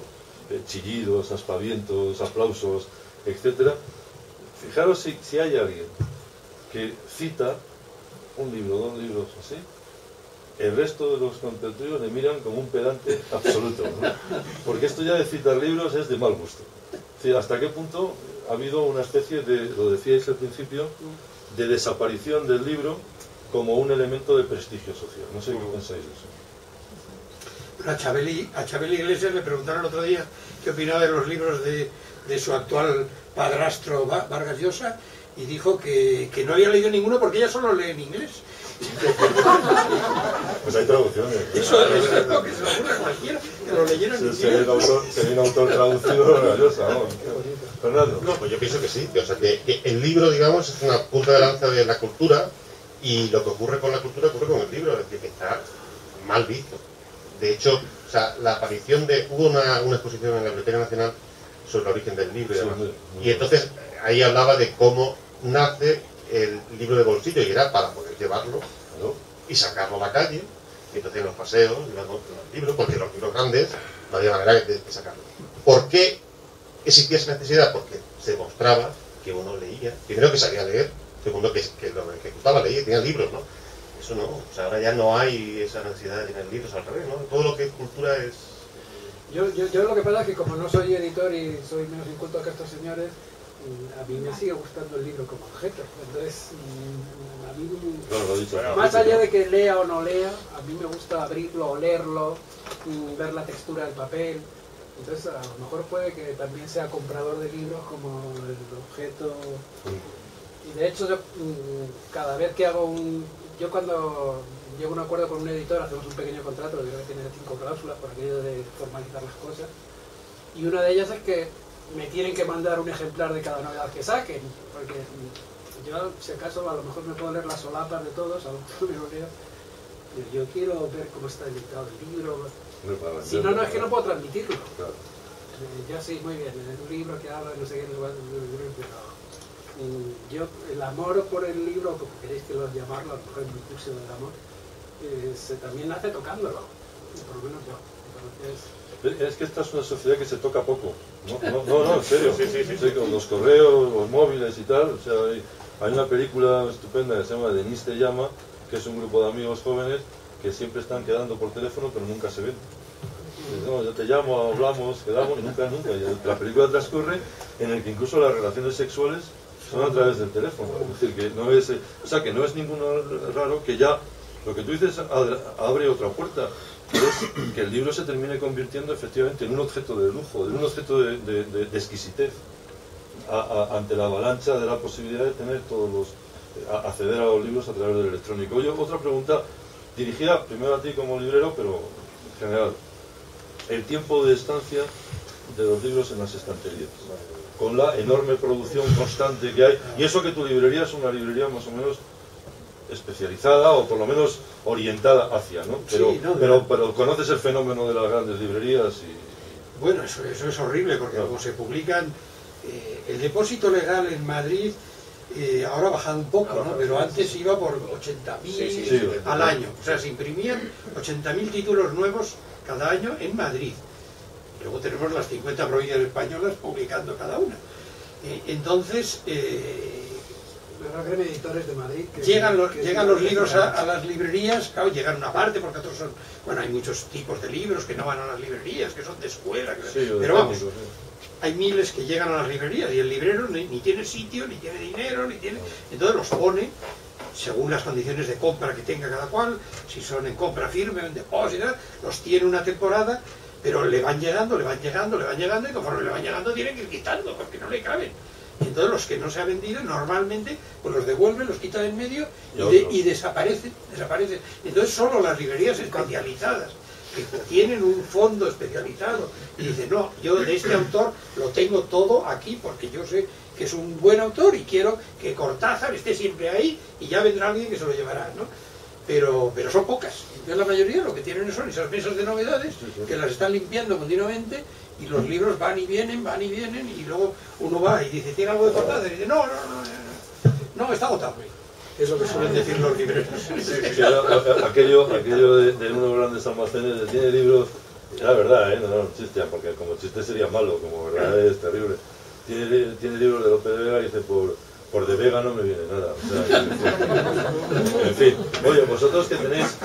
eh, chillidos, aspavientos, aplausos, etcétera. Fijaros si, si hay alguien que cita un libro, dos libros así, el resto de los contertulios le miran como un pedante absoluto, ¿no? porque esto ya de citar libros es de mal gusto. Es decir, ¿hasta qué punto ha habido una especie de, lo decíais al principio, de desaparición del libro como un elemento de prestigio social? No sé qué pensáis de eso. A Chabeli, a Chabeli Iglesias le preguntaron el otro día qué opinaba de los libros de, de su actual padrastro Va- Vargas Llosa y dijo que, que no había leído ninguno porque ella solo lee en inglés. Pues hay traducciones. Eso, eso es lo que se le ocurre a cualquiera, que lo leyera en inglés. un autor, un autor traducido maravillosa, vamos. Fernando. No, pues yo pienso que sí. o sea, que, que el libro, digamos, es una punta de lanza de la cultura y lo que ocurre con la cultura ocurre con el libro, es decir, que está mal visto. De hecho, o sea, la aparición de... Hubo una, una exposición en la Biblioteca Nacional sobre el origen del libro y demás. Y entonces ahí hablaba de cómo nace el libro de bolsillo y era para poder llevarlo ¿no? y sacarlo a la calle. Y entonces en los paseos, llevando los libros, porque los libros grandes no había manera de, de sacarlo. ¿Por qué existía esa necesidad? Porque se demostraba que uno leía, primero que sabía leer, segundo que, que lo ejecutaba, leía, tenía libros, ¿no? Eso no, o sea, ahora ya no hay esa necesidad de tener libros al revés, ¿no? Todo lo que es cultura es... Yo, yo, yo lo que pasa es que como no soy editor y soy menos inculto que estos señores, a mí me sigue gustando el libro como objeto. Entonces, mm, a mí, Claro, lo dicho. más allá de que lea o no lea, a mí me gusta abrirlo, olerlo, ver la textura del papel. Entonces, a lo mejor puede que también sea comprador de libros como el objeto. Y de hecho, yo mm, cada vez que hago un. Yo cuando llego a un acuerdo con un editor, hacemos un pequeño contrato, que creo que tiene cinco cláusulas por aquello de formalizar las cosas. Y una de ellas es que me tienen que mandar un ejemplar de cada novedad que saquen. Porque yo, si acaso, a lo mejor me puedo leer las solapas de todos, a lo mejor me lo leo. Pero yo quiero ver cómo está editado el libro. Si no, no es que no puedo transmitirlo. Claro. Eh, Yo sí, muy bien, en un libro que habla, no sé qué, no mm, yo, el amor por el libro, como queréis que lo llamarlo, a lo mejor el impulso del amor, eh, se también nace tocándolo, por lo menos yo. Entonces, Es que esta es una sociedad que se toca poco. No, no, no, no, en serio. Sí, con los correos, los móviles y tal. O sea, hay, hay una película estupenda que se llama Denise te llama, que es un grupo de amigos jóvenes que siempre están quedando por teléfono pero nunca se ven. No, yo te llamo, hablamos, quedamos y nunca, nunca. Y la película transcurre en el que incluso las relaciones sexuales son a través del teléfono. Es decir, que no es, o sea, que no es ninguno raro que ya lo que tú dices abre otra puerta, que es que el libro se termine convirtiendo efectivamente en un objeto de lujo, en un objeto de, exquisitez, ante la avalancha de la posibilidad de tener todos los, acceder a los libros a través del electrónico. Oye, otra pregunta dirigida primero a ti como librero, pero en general. El tiempo de estancia de los libros en las estanterías, con la enorme producción constante que hay, y eso que tu librería es una librería más o menos especializada o por lo menos orientada hacia, ¿no? Pero, Sí, no, pero, pero conoces el fenómeno de las grandes librerías y... Bueno, eso, eso es horrible porque como se publican, eh, el depósito legal en Madrid eh, ahora ha bajado un poco, ¿no? pero antes iba por 80.000 Sí, sí, sí. al año. O sea, se imprimían 80.000 títulos nuevos cada año en Madrid. Luego tenemos las 50 provincias españolas publicando cada una. Eh, entonces, eh, editores de Madrid. que- llegan los, que- llegan los libros a, a las librerías, claro, llegan una parte porque otros son, bueno, hay muchos tipos de libros que no van a las librerías, que son de escuela, que- Sí, pero vamos, sí. hay miles que llegan a las librerías y el librero ni, ni tiene sitio, ni tiene dinero, ni tiene, entonces los pone según las condiciones de compra que tenga cada cual, si son en compra firme o en depósito, los tiene una temporada, pero le van llegando, le van llegando, le van llegando y conforme le van llegando tienen que ir quitando porque no le caben. Y entonces los que no se han vendido normalmente pues los devuelven, los quitan en medio Y de- y desaparecen, desaparecen. Entonces solo las librerías especializadas que tienen un fondo especializado y dicen, no, yo de este autor lo tengo todo aquí porque yo sé que es un buen autor y quiero que Cortázar esté siempre ahí y ya vendrá alguien que se lo llevará, ¿no? Pero, pero son pocas. Entonces la mayoría lo que tienen son esas mesas de novedades que las están limpiando continuamente y los libros van y vienen, van y vienen y luego uno va y dice, ¿tiene algo de Cortázar? Y dice, no, no, no, no, no, está agotado. Es lo que suelen decir los libreros. Aquello, aquello de, de unos grandes almacenes de tiene libros, era verdad, ¿eh? no, no, chiste, porque como chiste sería malo, como verdad es terrible. Tiene, tiene libros de López de Vega y dice, por, por de Vega no me viene nada. O sea, en, fin. Oye, vosotros que tenéis,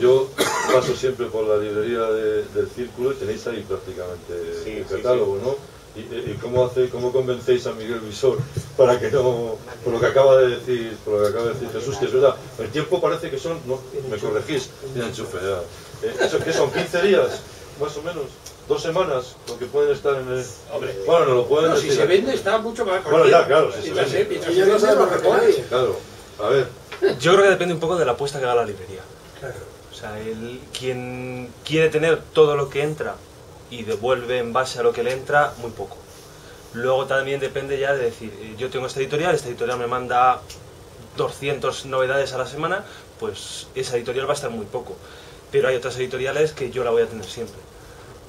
yo paso siempre por la librería de- del Círculo y tenéis ahí prácticamente Sí, el sí, catálogo, ¿no? ¿Y, y cómo, hace, cómo convencéis a Miguel Visor para que no, por lo que acaba de decir, por lo que acaba de decir Jesús, que es verdad, el tiempo parece que son, no, me corregís, tiene enchufe ya. Eh, ¿eso ¿Qué son? ¿15 días? Más o menos. ¿Dos semanas? Lo que pueden estar en el... Hombre. Bueno, no lo pueden Bueno, si se vende está mucho más. Bueno, ya, claro, si se vende. Ellos se no saben lo que. Claro. A ver, Yo creo que depende un poco de la apuesta que haga la librería. Claro. O sea, el, quien quiere tener todo lo que entra y devuelve en base a lo que le entra, muy poco. Luego también depende ya de decir, eh, yo tengo esta editorial, esta editorial me manda 200 novedades a la semana, pues esa editorial va a estar muy poco. Pero hay otras editoriales que yo la voy a tener siempre.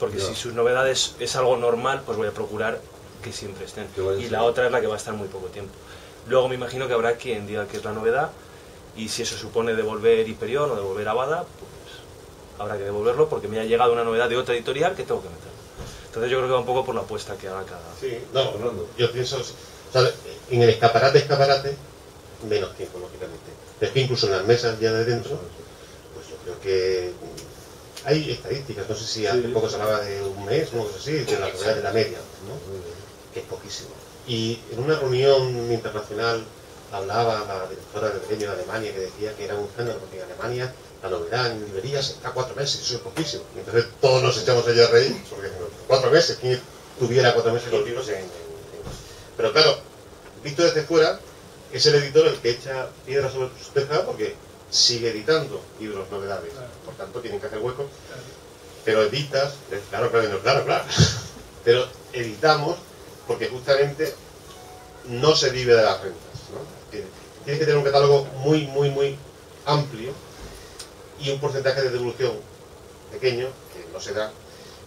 Porque si sus novedades es algo normal, pues voy a procurar que siempre estén. Y la otra es la que va a estar muy poco tiempo. Luego me imagino que habrá quien diga que es la novedad y si eso supone devolver Hiperión o devolver Abada, pues habrá que devolverlo porque me ha llegado una novedad de otra editorial que tengo que meter. Entonces yo creo que va un poco por la apuesta que haga cada... Sí, no, Fernando. yo pienso, sea, en el escaparate, escaparate, menos tiempo, lógicamente. Pero es que incluso en las mesas ya de dentro, pues yo creo que hay estadísticas, no sé si hace Sí. poco se hablaba de un mes, una cosa así, de la novedad de la media, ¿no? que es poquísimo. Y en una reunión internacional hablaba la directora del gremio de Alemania que decía que era un escándalo porque en Alemania la novedad en librerías está cuatro meses, eso es poquísimo. Y entonces todos nos echamos allí a reír, porque cuatro meses, ¿quién tuviera cuatro meses los libros en, en- en- Pero claro, visto desde fuera, es el editor el que echa piedras sobre su tejado porque sigue editando libros novedades. Por tanto, tienen que hacer hueco. Pero editas, eh, claro, claro, claro, claro. Pero editamos porque justamente no se vive de las rentas. ¿no? Tienes que tener un catálogo muy, muy, muy amplio y un porcentaje de devolución pequeño, que no se da,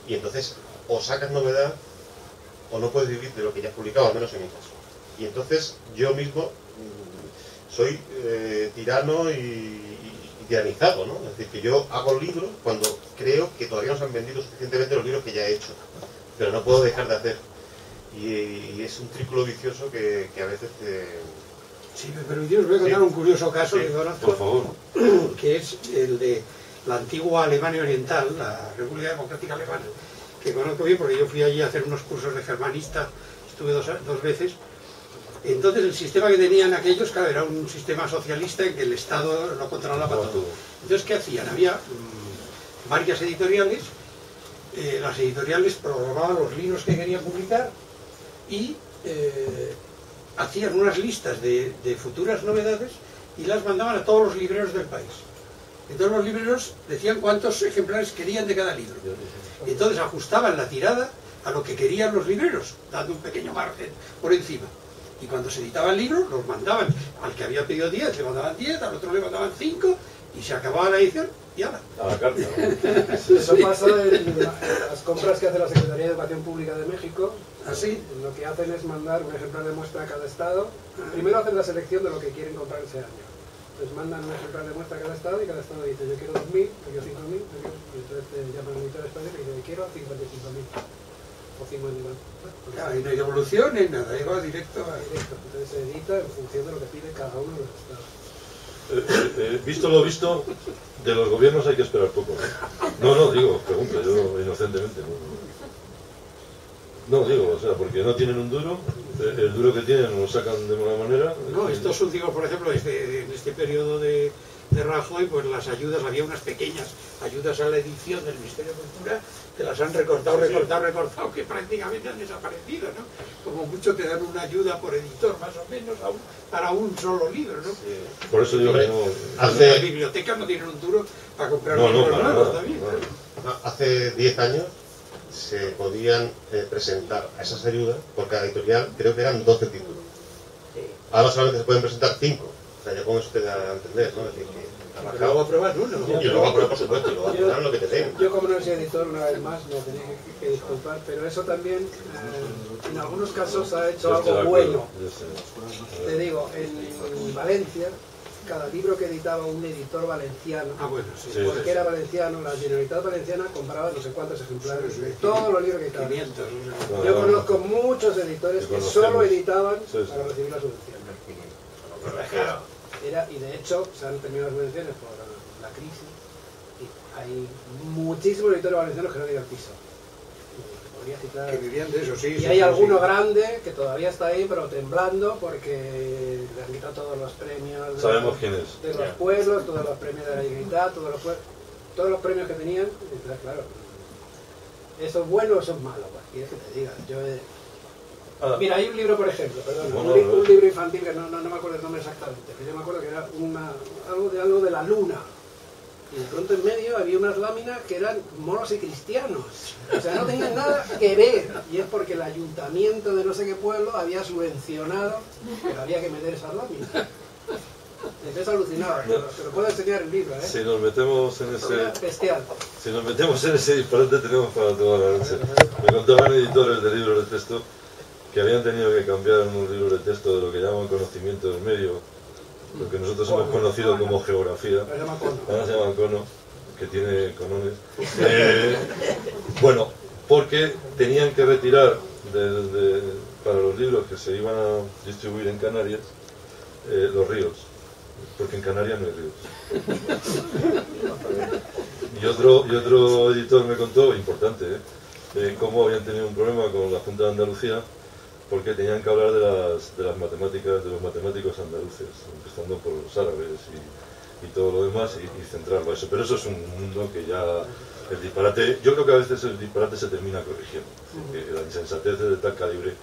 y entonces o sacas novedad o no puedes vivir de lo que ya has publicado, al menos en mi caso. Y entonces yo mismo soy eh, tirano y, tiranizado, ¿no? Es decir, que yo hago libros cuando creo que todavía no se han vendido suficientemente los libros que ya he hecho, pero no puedo dejar de hacer. Y, y es un círculo vicioso que, que a veces te... Si me permitís, os voy a contar Sí. un curioso caso Sí, que conozco, Por favor. que es el de la antigua Alemania Oriental, la República Democrática Alemana, que conozco bien porque yo fui allí a hacer unos cursos de germanista, estuve dos, dos veces. Entonces el sistema que tenían aquellos, claro, era un sistema socialista en que el Estado lo controlaba Todo. Entonces, ¿qué hacían? Había mm, varias editoriales, eh, las editoriales programaban los libros que querían publicar y eh, hacían unas listas de, de futuras novedades y las mandaban a todos los libreros del país. Entonces los libreros decían cuántos ejemplares querían de cada libro. Entonces ajustaban la tirada a lo que querían los libreros, dando un pequeño margen por encima. Y cuando se editaba el libro, los mandaban. Al que había pedido 10, le mandaban 10, al otro le mandaban 5, y se acababa la edición, y ala. A la carta. ¿no? Eso pasa en las compras que hace la Secretaría de Educación Pública de México. Así. Lo que hacen es mandar un ejemplar de muestra a cada estado. Primero hacen la selección de lo que quieren comprar ese año. Les mandan un ejemplar de muestra a cada estado y cada estado dice yo quiero 2.000, yo quiero 5.000, yo quiero... y entonces te llaman al editor español y dicen quiero 55.000 o 50.000. Claro, y no hay devolución ni nada, iba directo a... Directo. Entonces se edita en función de lo que pide cada uno de los estados. Eh, eh, eh, visto lo visto, de los gobiernos hay que esperar poco. ¿eh? No, no, digo, pregunto yo inocentemente. No, no digo, o sea, porque no tienen un duro, eh, el duro que tienen lo sacan de buena manera. No, estos últimos, por ejemplo, este- en este periodo de, de Rajoy, pues las ayudas, había unas pequeñas ayudas a la edición del Ministerio de Cultura que las han recortado, recortado, recortado, que prácticamente han desaparecido, ¿no? Como mucho te dan una ayuda por editor, más o menos, a un- para un solo libro, ¿no? Por eso digo que no. Hace- Las bibliotecas no tienen un duro para comprar No, no, libros para nuevos nada, también. Hace 10 años se podían eh, presentar a esas ayudas por cada editorial, creo que eran 12 títulos. Ahora solamente se pueden presentar 5. O sea, ya con eso te da a entender, ¿no? Es decir, que ha Luego bajado. aprueban uno, ¿no? Y luego a prueba, por supuesto, y luego a prueba lo que te den. Yo como no soy editor, una vez más, me tenía que, que disculpar, pero eso también eh, en algunos casos ha hecho Yo algo bueno. yo. Te digo, en Valencia, cada libro que editaba un editor valenciano, Ah, bueno, sí. Sí. porque era valenciano, la Generalitat Valenciana compraba no sé cuántos ejemplares de todos los libros que editaban. 500. No, Yo no, conozco muchos editores Que solo editaban para recibir la subvención. Era, y de hecho se han terminado las subvenciones por la crisis y hay muchísimos editores valencianos que no tienen piso. Podría citar. Que vivían de eso, sí. Y sí, hay sí, alguno sí. grande que todavía está ahí, pero temblando porque le han quitado todos los premios de, Sabemos quién es. de los pueblos, todos los premios de la dignidad, todos los, todos los premios que tenían. Entonces, claro, ¿eso es bueno o eso es malo? Pues quieres que te diga. Yo he- Mira, hay un libro, por ejemplo, perdón, Bueno, un, libro infantil que no, no, no me acuerdo el nombre exactamente, pero yo me acuerdo que era una, algo de algo de la luna. Y de pronto en medio había unas láminas que eran moros y cristianos. O sea, no tenían nada que ver. Y es porque el ayuntamiento de no sé qué pueblo había subvencionado que había que meter esas láminas. Alucinaba. Te lo, te lo puedo enseñar el libro, ¿eh? si nos metemos en ese. Bestial. Si nos metemos en ese disparate tenemos para toda la noche. Me contaban editores de libros de texto que habían tenido que cambiar unos libros de texto de lo que llaman conocimiento del medio, lo que nosotros hemos conocido como geografía, llama ahora se llaman cono, que tiene conones. Eh, bueno, porque tenían que retirar de- de- para los libros que se iban a distribuir en Canarias eh, los ríos, porque en Canarias no hay ríos. Y otro, y otro editor me contó, importante, ¿eh? cómo habían tenido un problema con la Junta de Andalucía porque tenían que hablar de las, de las matemáticas, de los matemáticos andaluces, empezando por los árabes y, y todo lo demás y, y centrarlo a eso. Pero eso es un mundo que ya el disparate, yo creo que a veces el disparate se termina corrigiendo, la insensatez es de tal calibre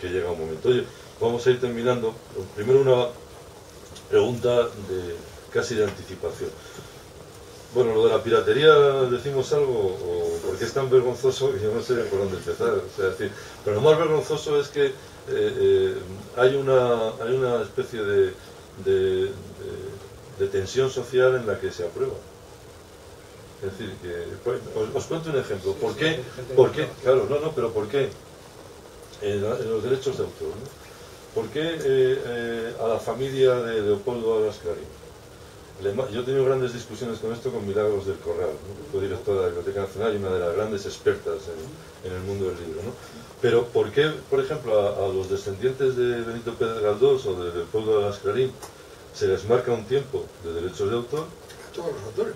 que llega un momento. Oye, vamos a ir terminando. Primero una pregunta de casi de anticipación. Bueno, lo de la piratería, ¿decimos algo? ¿O porque es tan vergonzoso que yo no sé por dónde empezar? O sea, decir, pero lo más vergonzoso es que eh, eh, hay, una, hay una especie de, de, de- de tensión social en la que se aprueba. Es decir, que, pues, os, os cuento un ejemplo. ¿Por qué? ¿Por qué? Claro, no, no, pero ¿por qué? En, los derechos de autor. ¿no? ¿por qué eh, a la familia de Leopoldo Alascari? Yo he tenido grandes discusiones con esto con Milagros del Corral, ¿no? que fue directora de la Biblioteca Nacional y una de las grandes expertas en, el mundo del libro. ¿no? Pero ¿por qué, por ejemplo, a, los descendientes de Benito Pérez Galdós o de Leopoldo Alascarín se les marca un tiempo de derechos de autor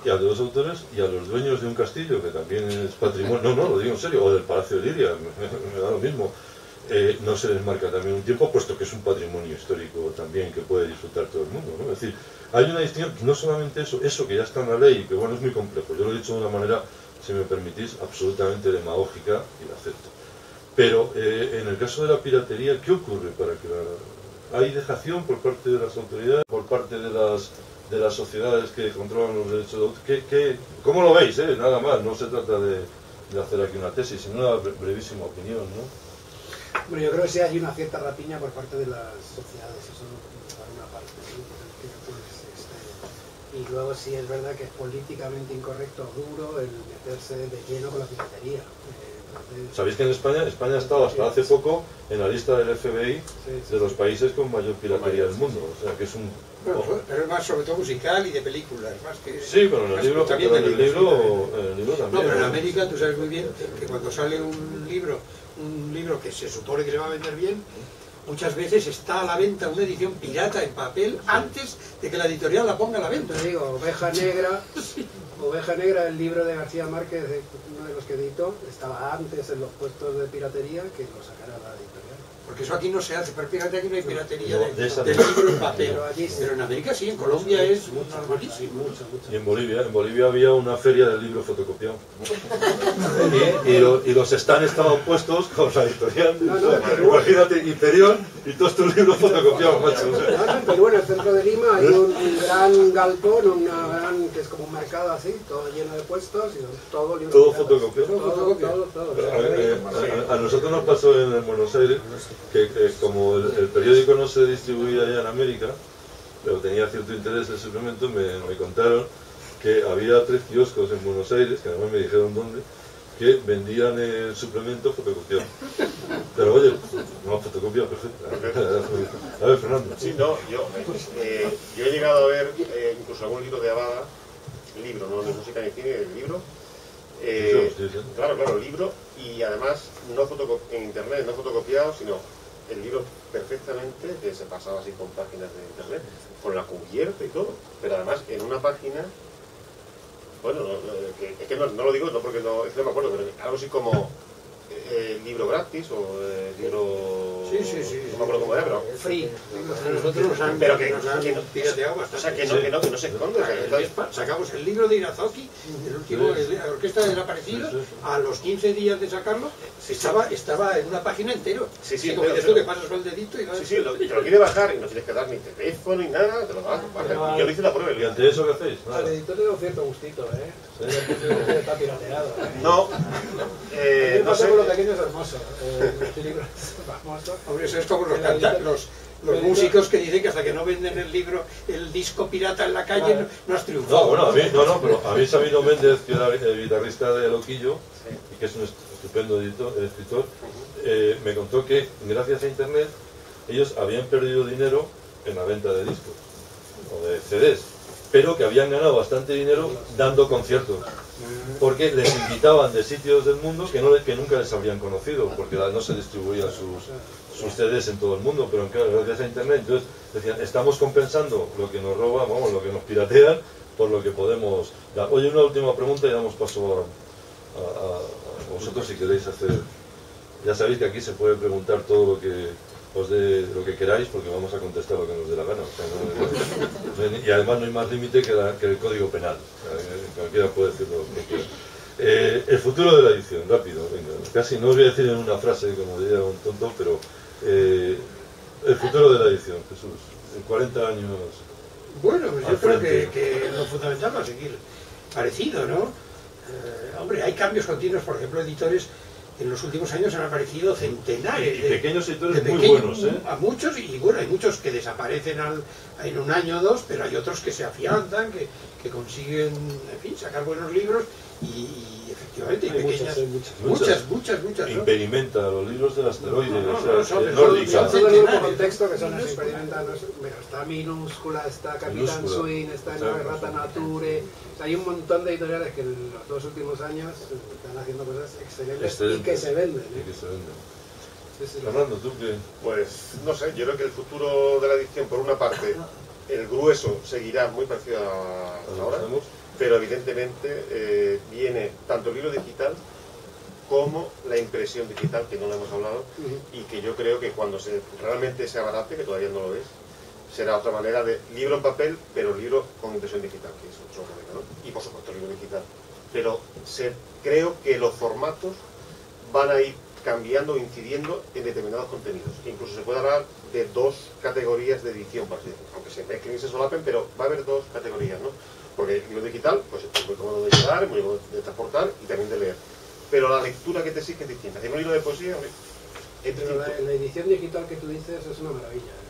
y a los autores y a los dueños de un castillo que también es patrimonio, no, no, lo digo en serio, o del Palacio de Liria, me, da lo mismo, eh, no se les marca también un tiempo, puesto que es un patrimonio histórico también que puede disfrutar todo el mundo. ¿no? Decir, hay una distinción, no solamente eso, eso que ya está en la ley, que bueno, es muy complejo, yo lo he dicho de una manera, si me permitís, absolutamente demagógica y la acepto. Pero eh, en el caso de la piratería, ¿qué ocurre para que la- hay dejación por parte de las autoridades, por parte de las de las sociedades que controlan los derechos de autor? ¿Qué, qué- cómo lo veis? eh? Nada más, no se trata de, hacer aquí una tesis, sino una bre- brevísima opinión, ¿no? Bueno, yo creo que sí hay una cierta rapiña por parte de las sociedades, por una parte. ¿sí? Porque, pues, este, y luego sí es verdad que es políticamente incorrecto o duro el meterse de lleno con la piratería. Eh, entonces, Sabéis que en España, España estaba hasta hace poco en la lista del FBI sí, sí, de los países con mayor piratería del mundo, o sea que es un... Bueno, pero es más sobre todo musical y de películas, más que... Sí, pero en el libro, también en el libro, sí, en el libro No, pero en. América tú sabes muy bien que cuando sale un libro, un libro que se supone que se va a vender bien, muchas veces está a la venta una edición pirata en papel antes de que la editorial la ponga a la venta. Te digo, Oveja Negra, Oveja Negra, el libro de García Márquez, uno de los que editó, estaba antes en los puestos de piratería que lo sacara la editorial. Porque eso aquí no se hace, pero fíjate aquí no hay piratería No, de, de libro en papel. Pero en América sí, en Colombia es normalísimo. Y en Bolivia, en Bolivia había una feria del libro fotocopiado. Y, y lo- y los stands estaban puestos con la editorial. No, no. Imagínate, Hyperion y todos tus libros fotocopiados, macho. No, en Perú, en el centro de Lima, hay un, un gran galpón, una que es como un mercado así, todo lleno de puestos y todo Todo fotocopiado. Todo, todo, todo. A, eh, a- a nosotros nos pasó en, en Buenos Aires que como el, el periódico no se distribuía allá en América, pero tenía cierto interés el suplemento, me, me contaron que había tres kioscos en Buenos Aires, que además me dijeron dónde, que vendían el suplemento fotocopiado. Pero oye, no fotocopiado, perfecto. A ver, Fernando. Sí, no, yo, eh, yo he llegado a ver eh, incluso algún libro de Abada, libro, no de música ni cine, el libro. Eh, Sí, sí, sí. claro, claro, libro y además no en internet, no fotocopiado, sino el libro perfectamente que se pasaba así con páginas de internet, con la cubierta y todo, pero además en una página, bueno, no, no, que- es que no, no lo digo, no porque no, es que no me acuerdo, pero algo así como eh, libro gratis o eh, libro... Sí, sí, sí. No me acuerdo cómo era, pero... Free. Nosotros nos han, Pero que- nos han que no- pirateado O sea, que no, que no, que no se esconde. Sacamos el libro de Irazoki, el último, la orquesta desaparecida, Sí, sí, sí. a los 15 días de sacarlo, estaba, estaba en una página entero. Sí, sí, como tú, que pasas con el dedito y Sí, sí, lo- te lo quiere bajar y no tienes que dar ni teléfono ni nada, te lo das. baja. Yo le hice la prueba. ¿Y le- ante eso qué hacéis? Al editor le da un cierto gustito, ¿eh? Sí. Está pirateado. ¿eh? No, eh, Eh, no no sé. Pequeño es hermoso. Eh, este libro es famoso. Hombre, eso es como los, canta- los, los músicos que dicen que hasta que no venden el libro, el disco pirata en la calle, no, no has triunfado. No, bueno, a mí, no, no, pero a mí Sabino Méndez, que era el guitarrista de Loquillo, y que es un est- estupendo editor- escritor, eh, me contó que gracias a Internet ellos habían perdido dinero en la venta de discos o de CDs, pero que habían ganado bastante dinero dando conciertos, porque les invitaban de sitios del mundo que, no, que nunca les habrían conocido, porque no se distribuían sus, sus CDs en todo el mundo, pero gracias a Internet, entonces decían, estamos compensando lo que nos roban, vamos, lo que nos piratean, por lo que podemos dar. Oye, una última pregunta y damos paso a, vosotros si queréis hacer. Ya sabéis que aquí se puede preguntar todo lo que os dé lo que queráis, porque vamos a contestar lo que nos dé la gana. y además no hay más límite que, que el código penal. Cualquiera puede decir lo que quiera. Eh, el futuro de la edición, rápido, venga. Casi no os voy a decir en una frase, como diría un tonto, pero eh, el futuro de la edición, Jesús. En 40 años. Bueno, pues yo creo que, que lo fundamental va a seguir parecido, ¿no? Eh, hombre, hay cambios continuos, por ejemplo, editores en los últimos años han aparecido centenares Y de, pequeños editores de muy pequeños, buenos, ¿eh? A muchos, y bueno, hay muchos que desaparecen al- en un año o dos, pero hay otros que se afianzan, que, que consiguen, en fin, sacar buenos libros y, y efectivamente hay Hay muchas, pequeñas, muchas. muchas, muchas, muchas, ¿no? Impedimenta, los libros del asteroide, No, no, o sea, no, son- el centenarios. contexto que son las experimentadas, mira, está Minúscula, está Capitán. Swing, está Claro, Rata. Nature, hay un montón de editoriales que en los dos últimos años están haciendo cosas excelentes y que se venden. Y ¿eh? que se venden. Sí, sí. Fernando, ¿tú qué? Pues no sé, yo creo que el futuro de la edición, por una parte, el grueso seguirá muy parecido a ¿Lo hasta ahora? Pero evidentemente eh, viene tanto el libro digital como la impresión digital, que no lo hemos hablado, y que yo creo que cuando se realmente se abarate, que todavía no lo es, será otra manera de libro en papel, pero libro con impresión digital, que es otro modelo, ¿no? Y por supuesto libro digital. Pero se, creo que los formatos van a ir cambiando o incidiendo en determinados contenidos. Incluso se puede hablar de dos categorías de edición, aunque se mezclen y se solapen, pero va a haber dos categorías, ¿no? Porque el libro digital pues, es muy cómodo de llevar, muy cómodo de transportar y también de leer. Pero la lectura que te exige es distinta. Hacer un libro de poesía es Pero distinto. la, la edición digital que tú dices es una maravilla. ¿eh?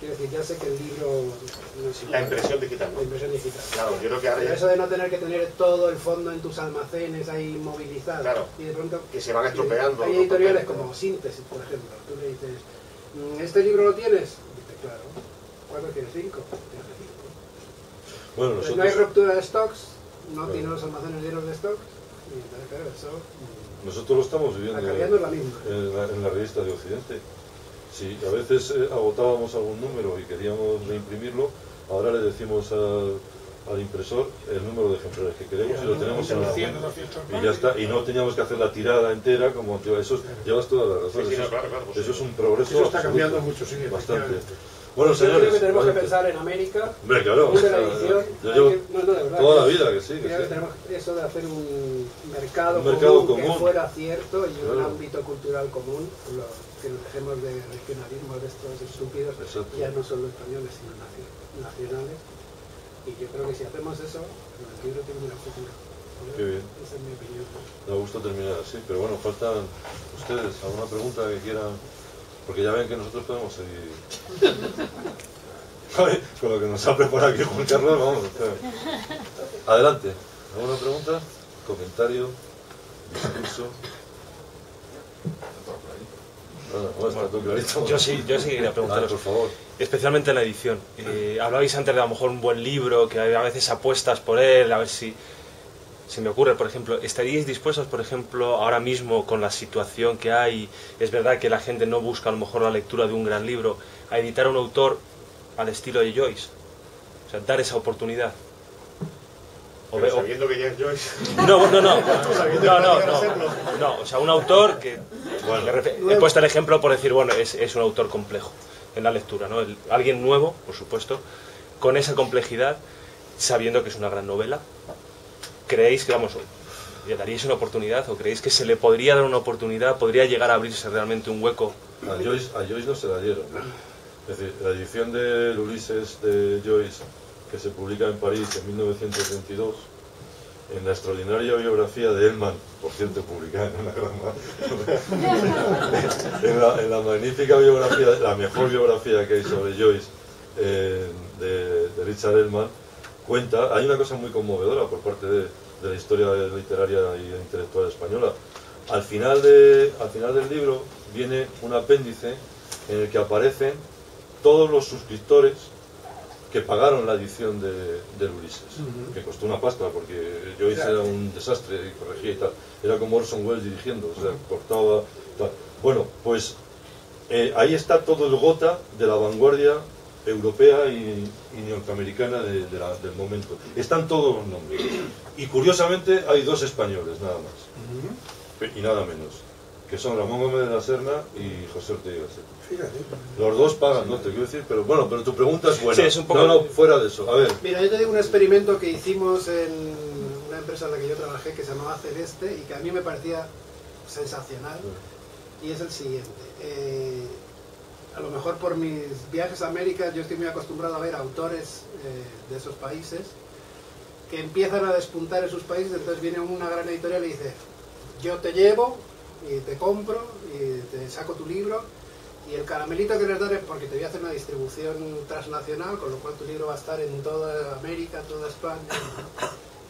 Quiero decir, ya sé que el libro no es La impresión digital, La impresión digital. Claro, yo creo que ahora Pero ya eso de no tener que tener todo el fondo en tus almacenes ahí movilizado. Claro. Y de pronto que se van estropeando. Hay editoriales papeles, como Síntesis, por ejemplo. Tú le dices, "Mm, ¿este libro lo tienes? Dice, claro. ¿Cinco? Tienes cinco. Bueno, Entonces, no hay ruptura de stocks, no tiene los almacenes llenos de stocks. Y entonces, claro, eso. mm, nosotros lo estamos viviendo la misma. en la, en la revista de Occidente. Si a veces eh, agotábamos algún número y queríamos reimprimirlo, ahora le decimos al, al impresor el número de ejemplares que queremos y lo tenemos en la. 200 Y ya está, y no teníamos que hacer la tirada entera como antes. Eso es- llevas toda la razón. Sí, sí, eso, es, claro, claro, pues eso es un progreso. Eso está absoluto. cambiando mucho, sí, Bastante. Bueno, Yo señores. creo que tenemos que pensar en América, Hombre, claro. sea, edición. yo hay llevo que- no, no, de verdad, toda la vida que sí, que Creo que tenemos eso de hacer un mercado, Un mercado común, que fuera cierto y un ámbito cultural común, lo- que nos dejemos de regionalismos de estos estúpidos, Exacto. ya no solo españoles, sino nacio- nacionales. Y yo creo que si hacemos eso, el libro tiene un gran futuro. ¿vale? Qué bien. Esa es mi opinión. Da gusto terminar así, pero bueno, faltan ustedes alguna pregunta que quieran, porque ya ven que nosotros podemos seguir. Con lo que nos ha preparado aquí Juan Carlos, vamos. Adelante. ¿Alguna pregunta? ¿Comentario? ¿Discurso? Bueno, está todo clarito. Yo sí, yo sí quería preguntaros. por favor. especialmente en la edición. Eh, hablabais antes de a lo mejor un buen libro, que a veces apuestas por él, a ver si se me ocurre, por ejemplo, ¿estaríais dispuestos, por ejemplo, ahora mismo con la situación que hay, es verdad que la gente no busca a lo mejor la lectura de un gran libro, a editar a un autor al estilo de Joyce? O sea, dar esa oportunidad. O Pero sabiendo que ya es Joyce. no, no, no, no, no, no, o sea, un autor que, Bueno. he puesto el ejemplo por decir, bueno, es, es un autor complejo en la lectura, ¿no? El- alguien nuevo, por supuesto, con esa complejidad, sabiendo que es una gran novela, ¿creéis que, vamos, le daríais una oportunidad o creéis que se le podría dar una oportunidad, podría llegar a abrirse realmente un hueco? A Joyce, a Joyce no se la dieron. Es decir, la edición de Ulises de Joyce, que se publica en París en 1922, en la extraordinaria biografía de Elman, por cierto, publicada en una gran en, la, en la magnífica biografía, la mejor biografía que hay sobre Joyce eh, de Richard Elman, cuenta, hay una cosa muy conmovedora por parte de, de la historia literaria y intelectual española. Al final, de, al final del libro viene un apéndice en el que aparecen todos los suscriptores que pagaron la edición de, del Ulises, que costó una pasta porque Joyce era un desastre y corregía y tal. Era como Orson Welles dirigiendo, o sea, cortaba tal. Bueno, pues eh, ahí está todo el gota de la vanguardia europea y, y norteamericana de- de la- del momento. Están todos los nombres. Y curiosamente hay dos españoles nada más, y nada menos, que son Ramón Gómez de la Serna y José Ortega. Fíjate. Los dos pagan, no te quiero decir, pero bueno, pero tu pregunta es buena. Sí, es un poco- No, no, fuera de eso. A ver, Mira, yo te digo un experimento que hicimos en una empresa en la que yo trabajé que se llamaba Celeste y que a mí me parecía sensacional. Y es el siguiente. Eh, a lo mejor por mis viajes a América yo estoy muy acostumbrado a ver autores eh, de esos países que empiezan a despuntar en sus países, entonces viene una gran editorial y dice, yo te llevo y te compro y te saco tu libro y el caramelito que les daré porque te voy a hacer una distribución transnacional, con lo cual tu libro va a estar en toda América, toda España.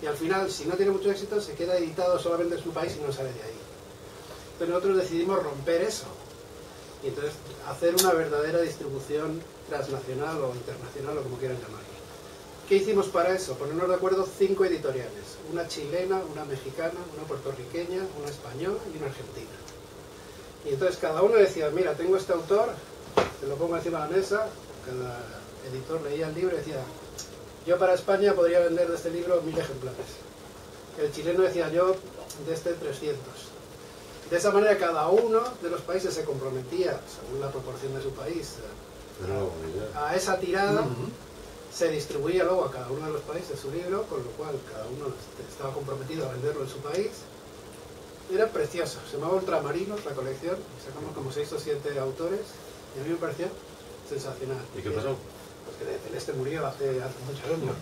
Y al final, si no tiene mucho éxito, se queda editado solamente en su país y no sale de ahí. Pero nosotros decidimos romper eso. Y entonces hacer una verdadera distribución transnacional o internacional o como quieran llamarlo. ¿Qué hicimos para eso? Ponernos de acuerdo cinco editoriales. Una chilena, una mexicana, una puertorriqueña, una española y una argentina. Y entonces cada uno decía, mira, tengo este autor, te lo pongo encima de la mesa, cada editor leía el libro y decía, yo para España podría vender de este libro mil ejemplares. El chileno decía, yo de este 300. De esa manera cada uno de los países se comprometía, según la proporción de su país, No, ya. a esa tirada, se distribuía luego a cada uno de los países su libro, con lo cual cada uno estaba comprometido a venderlo en su país. Era precioso, se llamaba Ultramarinos la colección, sacamos como seis o siete autores y a mí me pareció sensacional. ¿Y qué pasó? Que de Celeste murió hace, hace muchos años.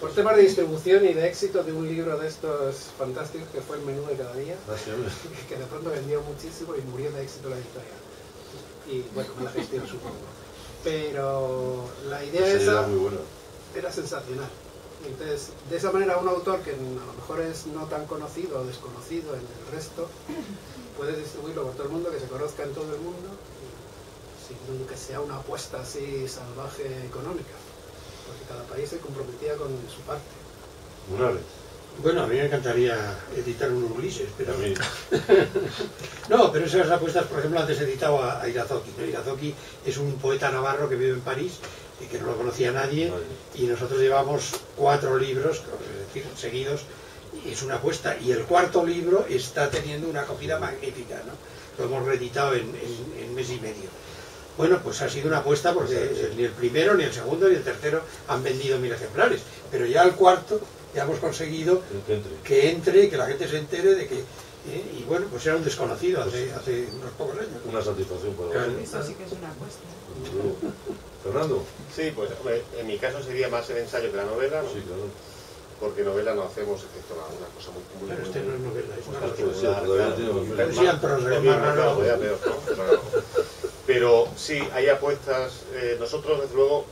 Por temas de distribución y de éxito de un libro de estos fantásticos que fue el menú de cada día, Ah, que de pronto vendió muchísimo y murió de éxito la editorial. Y bueno, la gestión supongo. Pero la idea Esa era era sensacional. Entonces, de esa manera un autor que a lo mejor es no tan conocido o desconocido en el resto, puede distribuirlo por todo el mundo, que se conozca en todo el mundo, sin que sea una apuesta así salvaje económica, porque cada país se comprometía con su parte. Munares. Bueno, a mí me encantaría editar un Ulises, pero... A mí. No, pero esas apuestas, por ejemplo, antes he editado a, Irazoki. ¿no? Irazoki es un poeta navarro que vive en París y que no lo conocía nadie, Nadie. y nosotros llevamos cuatro libros, es decir, seguidos, y es una apuesta. Y el cuarto libro está teniendo una acogida magnífica, ¿no? Lo hemos reeditado en, en- en mes y medio. Bueno, pues ha sido una apuesta porque Sí, sí. ni el primero, ni el segundo, ni el tercero han vendido mil ejemplares. Pero ya el cuarto ya hemos conseguido Que entre. que entre, que la gente se entere de que... eh, y bueno, pues era un desconocido hace, hace unos pocos años. Una satisfacción para Claro. Eso sí que es una apuesta. Fernando. Sí, pues hombre, en mi caso sería más el ensayo que la novela, ¿no? Sí, claro. porque novela no hacemos excepto una, una cosa muy muy Pero este no es novela, es una cosa. pues sí, Pero sí, hay apuestas. eh, nosotros, desde luego,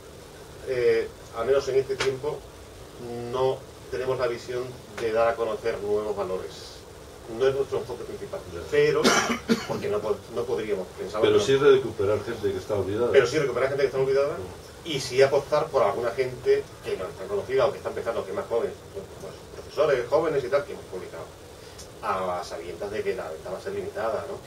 eh, al menos en este tiempo, no tenemos la visión de dar a conocer nuevos valores. No es nuestro enfoque principal. Pero, porque no, no podríamos pensar. Pero sí recuperar gente que está olvidada. Pero sí recuperar gente que está olvidada y sí apostar por alguna gente que no está conocida o que está empezando, que es más joven, pues, pues, profesores jóvenes y tal, que hemos publicado. A sabiendas de que la venta va a ser limitada, ¿no?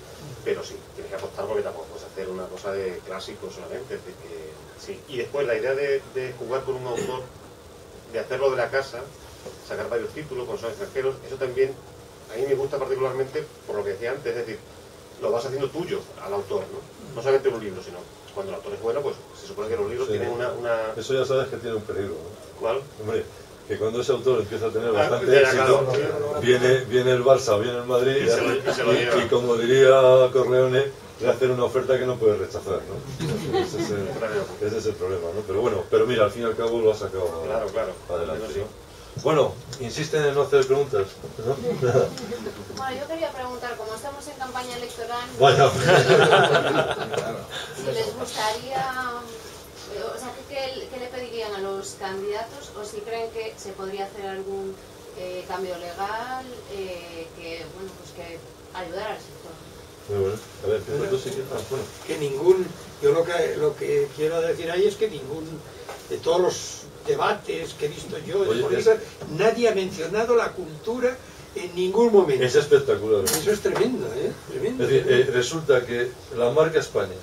Pero sí, tienes que apostar porque tampoco puedes hacer una cosa de clásico solamente. decir, que, sí. Y después la idea de, de jugar con un autor, de hacerlo de la casa, sacar varios títulos con son extranjeros, eso también a mí me gusta particularmente por lo que decía antes, es decir, lo vas haciendo tuyo al autor, ¿no? No solamente en un libro, sino cuando el autor es bueno, pues se supone que los libros Sí. tienen una, una... Eso ya sabes que tiene un peligro. ¿no? ¿Cuál? Hombre, que cuando ese autor empieza a tener Ah, bastante éxito, viene, viene el Barça, viene el Madrid Y como diría Corleone, le hacen una oferta que no puede rechazar. ¿no? Ese, es el, ese es el problema. ¿no? Pero bueno, pero mira, al fin y al cabo lo ha sacado Claro, claro. adelante. ¿no? Bueno, insisten en no hacer preguntas. ¿no? Bueno, yo quería preguntar, como estamos en campaña electoral, Vaya. si les gustaría, o sea, ¿qué, qué- le pedirían a los candidatos o si creen que se podría hacer algún eh, cambio legal eh, que, bueno, pues que ayudara al sector? Muy bueno. A ver, empieza tú. Ah, bueno. que ningún, yo lo que, lo que quiero decir ahí es que ningún, de todos los debates que he visto yo nadie ha mencionado la cultura en ningún momento. Es espectacular. Eso es tremendo, ¿eh? Tremendo. Es decir, eh, resulta que la marca España,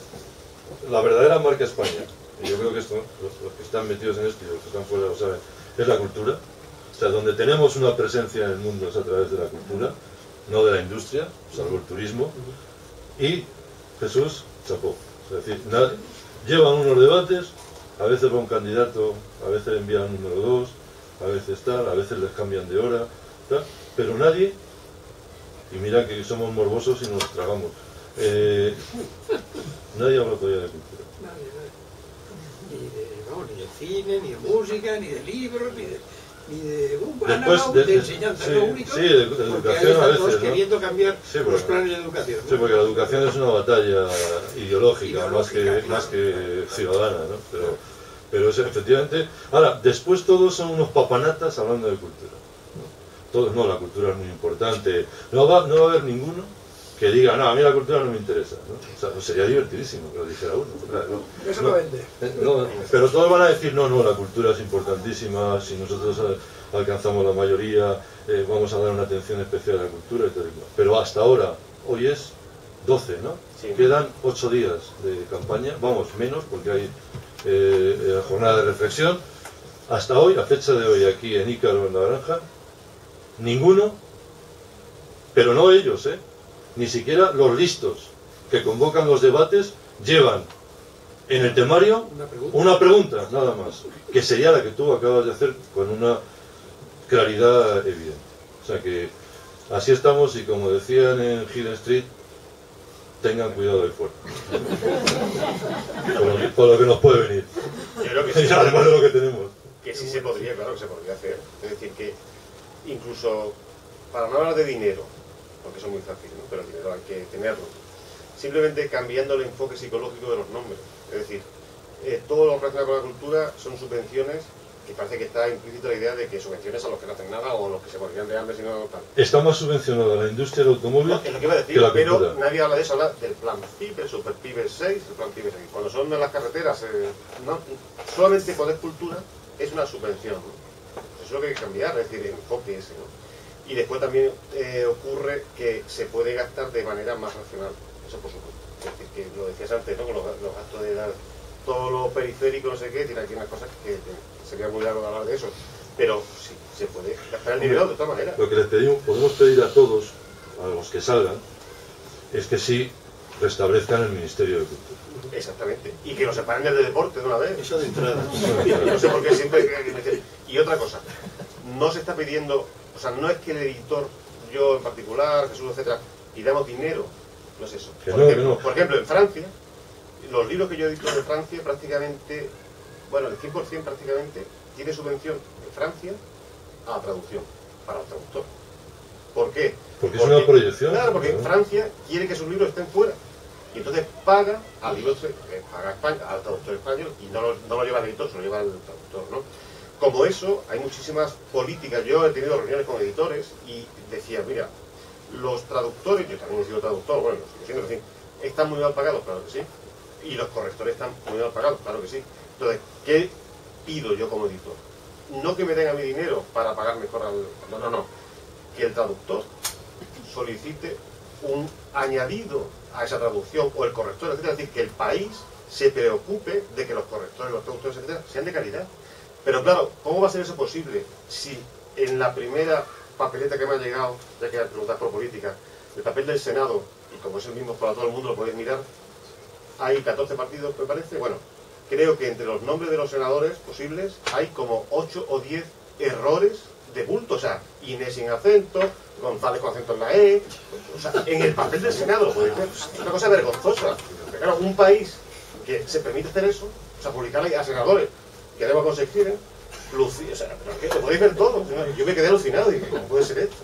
la verdadera marca España, y yo creo que esto, los, que están metidos en esto y los que están fuera lo saben, es la cultura. O sea, donde tenemos una presencia en el mundo es a través de la cultura, no de la industria, salvo el turismo. Y Jesús, chapó. Es decir, na- llevan unos debates, a veces va un candidato, a veces envían un número dos, a veces tal, a veces les cambian de hora, tal, pero nadie y mira que somos morbosos y nos tragamos. Eh, nadie habla todavía de cultura. Ni de, vamos, ni de cine, ni de música, ni de libros, ni de, ni de, uh, Después no, de- de enseñanza, sí, lo único. sí, de- de educación a veces, ¿no? queriendo cambiar Sí, los porque- planes de educación. ¿no? Sí, porque la educación es una batalla ideológica, más, que, más que ciudadana, ¿no? Pero, Pero es efectivamente... Ahora, después todos son unos papanatas hablando de cultura. ¿no? Todos, no, la cultura es muy importante. No va, no va a haber ninguno que diga, no, a mí la cultura no me interesa. ¿no? O sea, pues sería divertidísimo que lo dijera uno. Claro, no. Eso No. vende. Eh, no, pero todos van a decir, no, no, la cultura es importantísima, si nosotros eh, alcanzamos la mayoría, eh, vamos a dar una atención especial a la cultura y tal. Pero hasta ahora, hoy es 12, ¿no? Sí. Quedan 8 días de campaña, vamos, menos, porque hay eh, jornada de reflexión. Hasta hoy, a fecha de hoy, aquí en Ícaro, en La Granja, ninguno, pero no ellos, ¿eh? Ni siquiera los listos que convocan los debates llevan en el temario Una pregunta. una pregunta, nada más, que sería la que tú acabas de hacer con una claridad evidente. O sea que así estamos y como decían en Hill Street, tengan cuidado del fuerte. Por lo, que- por lo que nos puede venir. Yo creo que sí. Además de lo que tenemos. Que sí se podría, claro que se podría hacer. Es decir, que incluso para no hablar de dinero, porque eso es muy fácil, ¿no? Pero el dinero hay que tenerlo, simplemente cambiando el enfoque psicológico de los nombres. Es decir, eh, todo lo relacionado con la cultura son subvenciones que parece que está implícita la idea de que subvenciones a los que no hacen nada o a los que se morían de hambre si no tal. Está más subvencionada la industria del automóvil Es lo que iba a decir, que la pero cultura. nadie habla de eso, habla del plan PIB, el Super PIB 6, el plan PIB 6. Cuando son de las carreteras, eh, no, solamente poder cultura es una subvención. ¿no? Eso es lo que hay que cambiar, es decir, el enfoque ese. ¿no? Y después también eh, ocurre que se puede gastar de manera más racional, eso por supuesto. Es decir, que lo decías antes, ¿no? con los, los gastos de dar todo lo periférico, no sé qué, tiene aquí unas cosas que, que sería muy largo de hablar de eso. Pero sí, se puede gastar el dinero de otra manera. Lo que les pedimos, podemos pedir a todos, a los que salgan, es que sí restablezcan el Ministerio de Cultura. Exactamente. Y que lo separen del deporte de una vez. Eso de entrada. No sé por qué siempre... Y otra cosa, no se está pidiendo, o sea, no es que el editor, yo en particular, Jesús, etcétera, pidamos dinero, no es eso. Por, no, ejemplo, no. por ejemplo, en Francia, los libros que yo edito de Francia prácticamente, bueno, el 100% prácticamente tiene subvención en Francia a la traducción, para el traductor. ¿Por qué? Porque es una proyección. Claro, porque Claro. Francia quiere que sus libros estén fuera. Y entonces paga al libro, eh, paga España, al traductor español y no lo, no lo lleva el editor, se lo lleva el traductor, ¿no? Como eso, hay muchísimas políticas. Yo he tenido reuniones con editores y decía, mira, los traductores, yo también he sido traductor, bueno, lo sigo siendo, en fin, están muy mal pagados, claro que sí. Y los correctores están muy mal pagados, claro que sí. Entonces, ¿qué pido yo como editor? No que me den a mi dinero para pagar mejor al... No, no, no. Que el traductor solicite un añadido a esa traducción o el corrector, etcétera. Es decir, que el país se preocupe de que los correctores, los traductores, etcétera, sean de calidad. Pero claro, ¿cómo va a ser eso posible si en la primera papeleta que me ha llegado, ya que preguntas por política, el papel del Senado, y como es el mismo para todo el mundo, lo podéis mirar, hay 14 partidos, me parece. Bueno, creo que entre los nombres de los senadores posibles hay como 8 o 10 errores de bulto. O sea, Inés sin acento, González con acento en la E. O sea, en el papel del Senado, ver. Es una cosa vergonzosa. Claro, un país que se permite hacer eso, o sea, publicarle a senadores que además cuando se escriben, luci- o sea, pero es que lo podéis ver todo. Yo me quedé alucinado y dije, ¿cómo puede ser esto?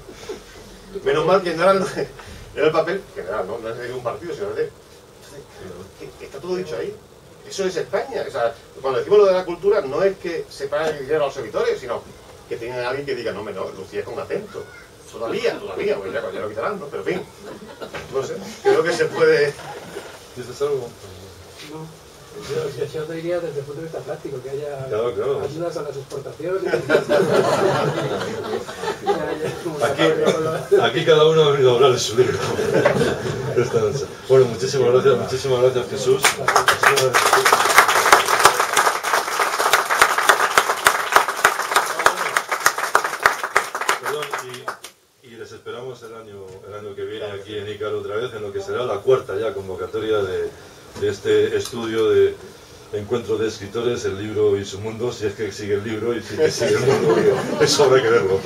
Menos mal que no era el, era el papel, que no era, no, no es de un partido, sino de está todo dicho ahí. Eso es España. O sea, cuando decimos lo de la cultura, no es que se pague dinero a los editores, sino que tengan alguien que diga, no, me no, Lucía es con acento. Todavía, todavía, pues ya, ya lo quitarán, ¿no? Pero en fin, no sé, creo que se puede... ¿Dices algo? No. Yo, yo te diría desde el punto de vista práctico que haya Claro, claro. ayudas a las exportaciones. Aquí, aquí cada uno ha venido a hablar de su libro. Bueno, muchísimas gracias, muchísimas gracias Jesús. Esperamos el año, el año que viene aquí en Ícaro otra vez, en lo que será la cuarta ya convocatoria de, de este estudio de encuentro de escritores, el libro y su mundo, si es que sigue el libro y si es que sigue el mundo, eso habrá que verlo.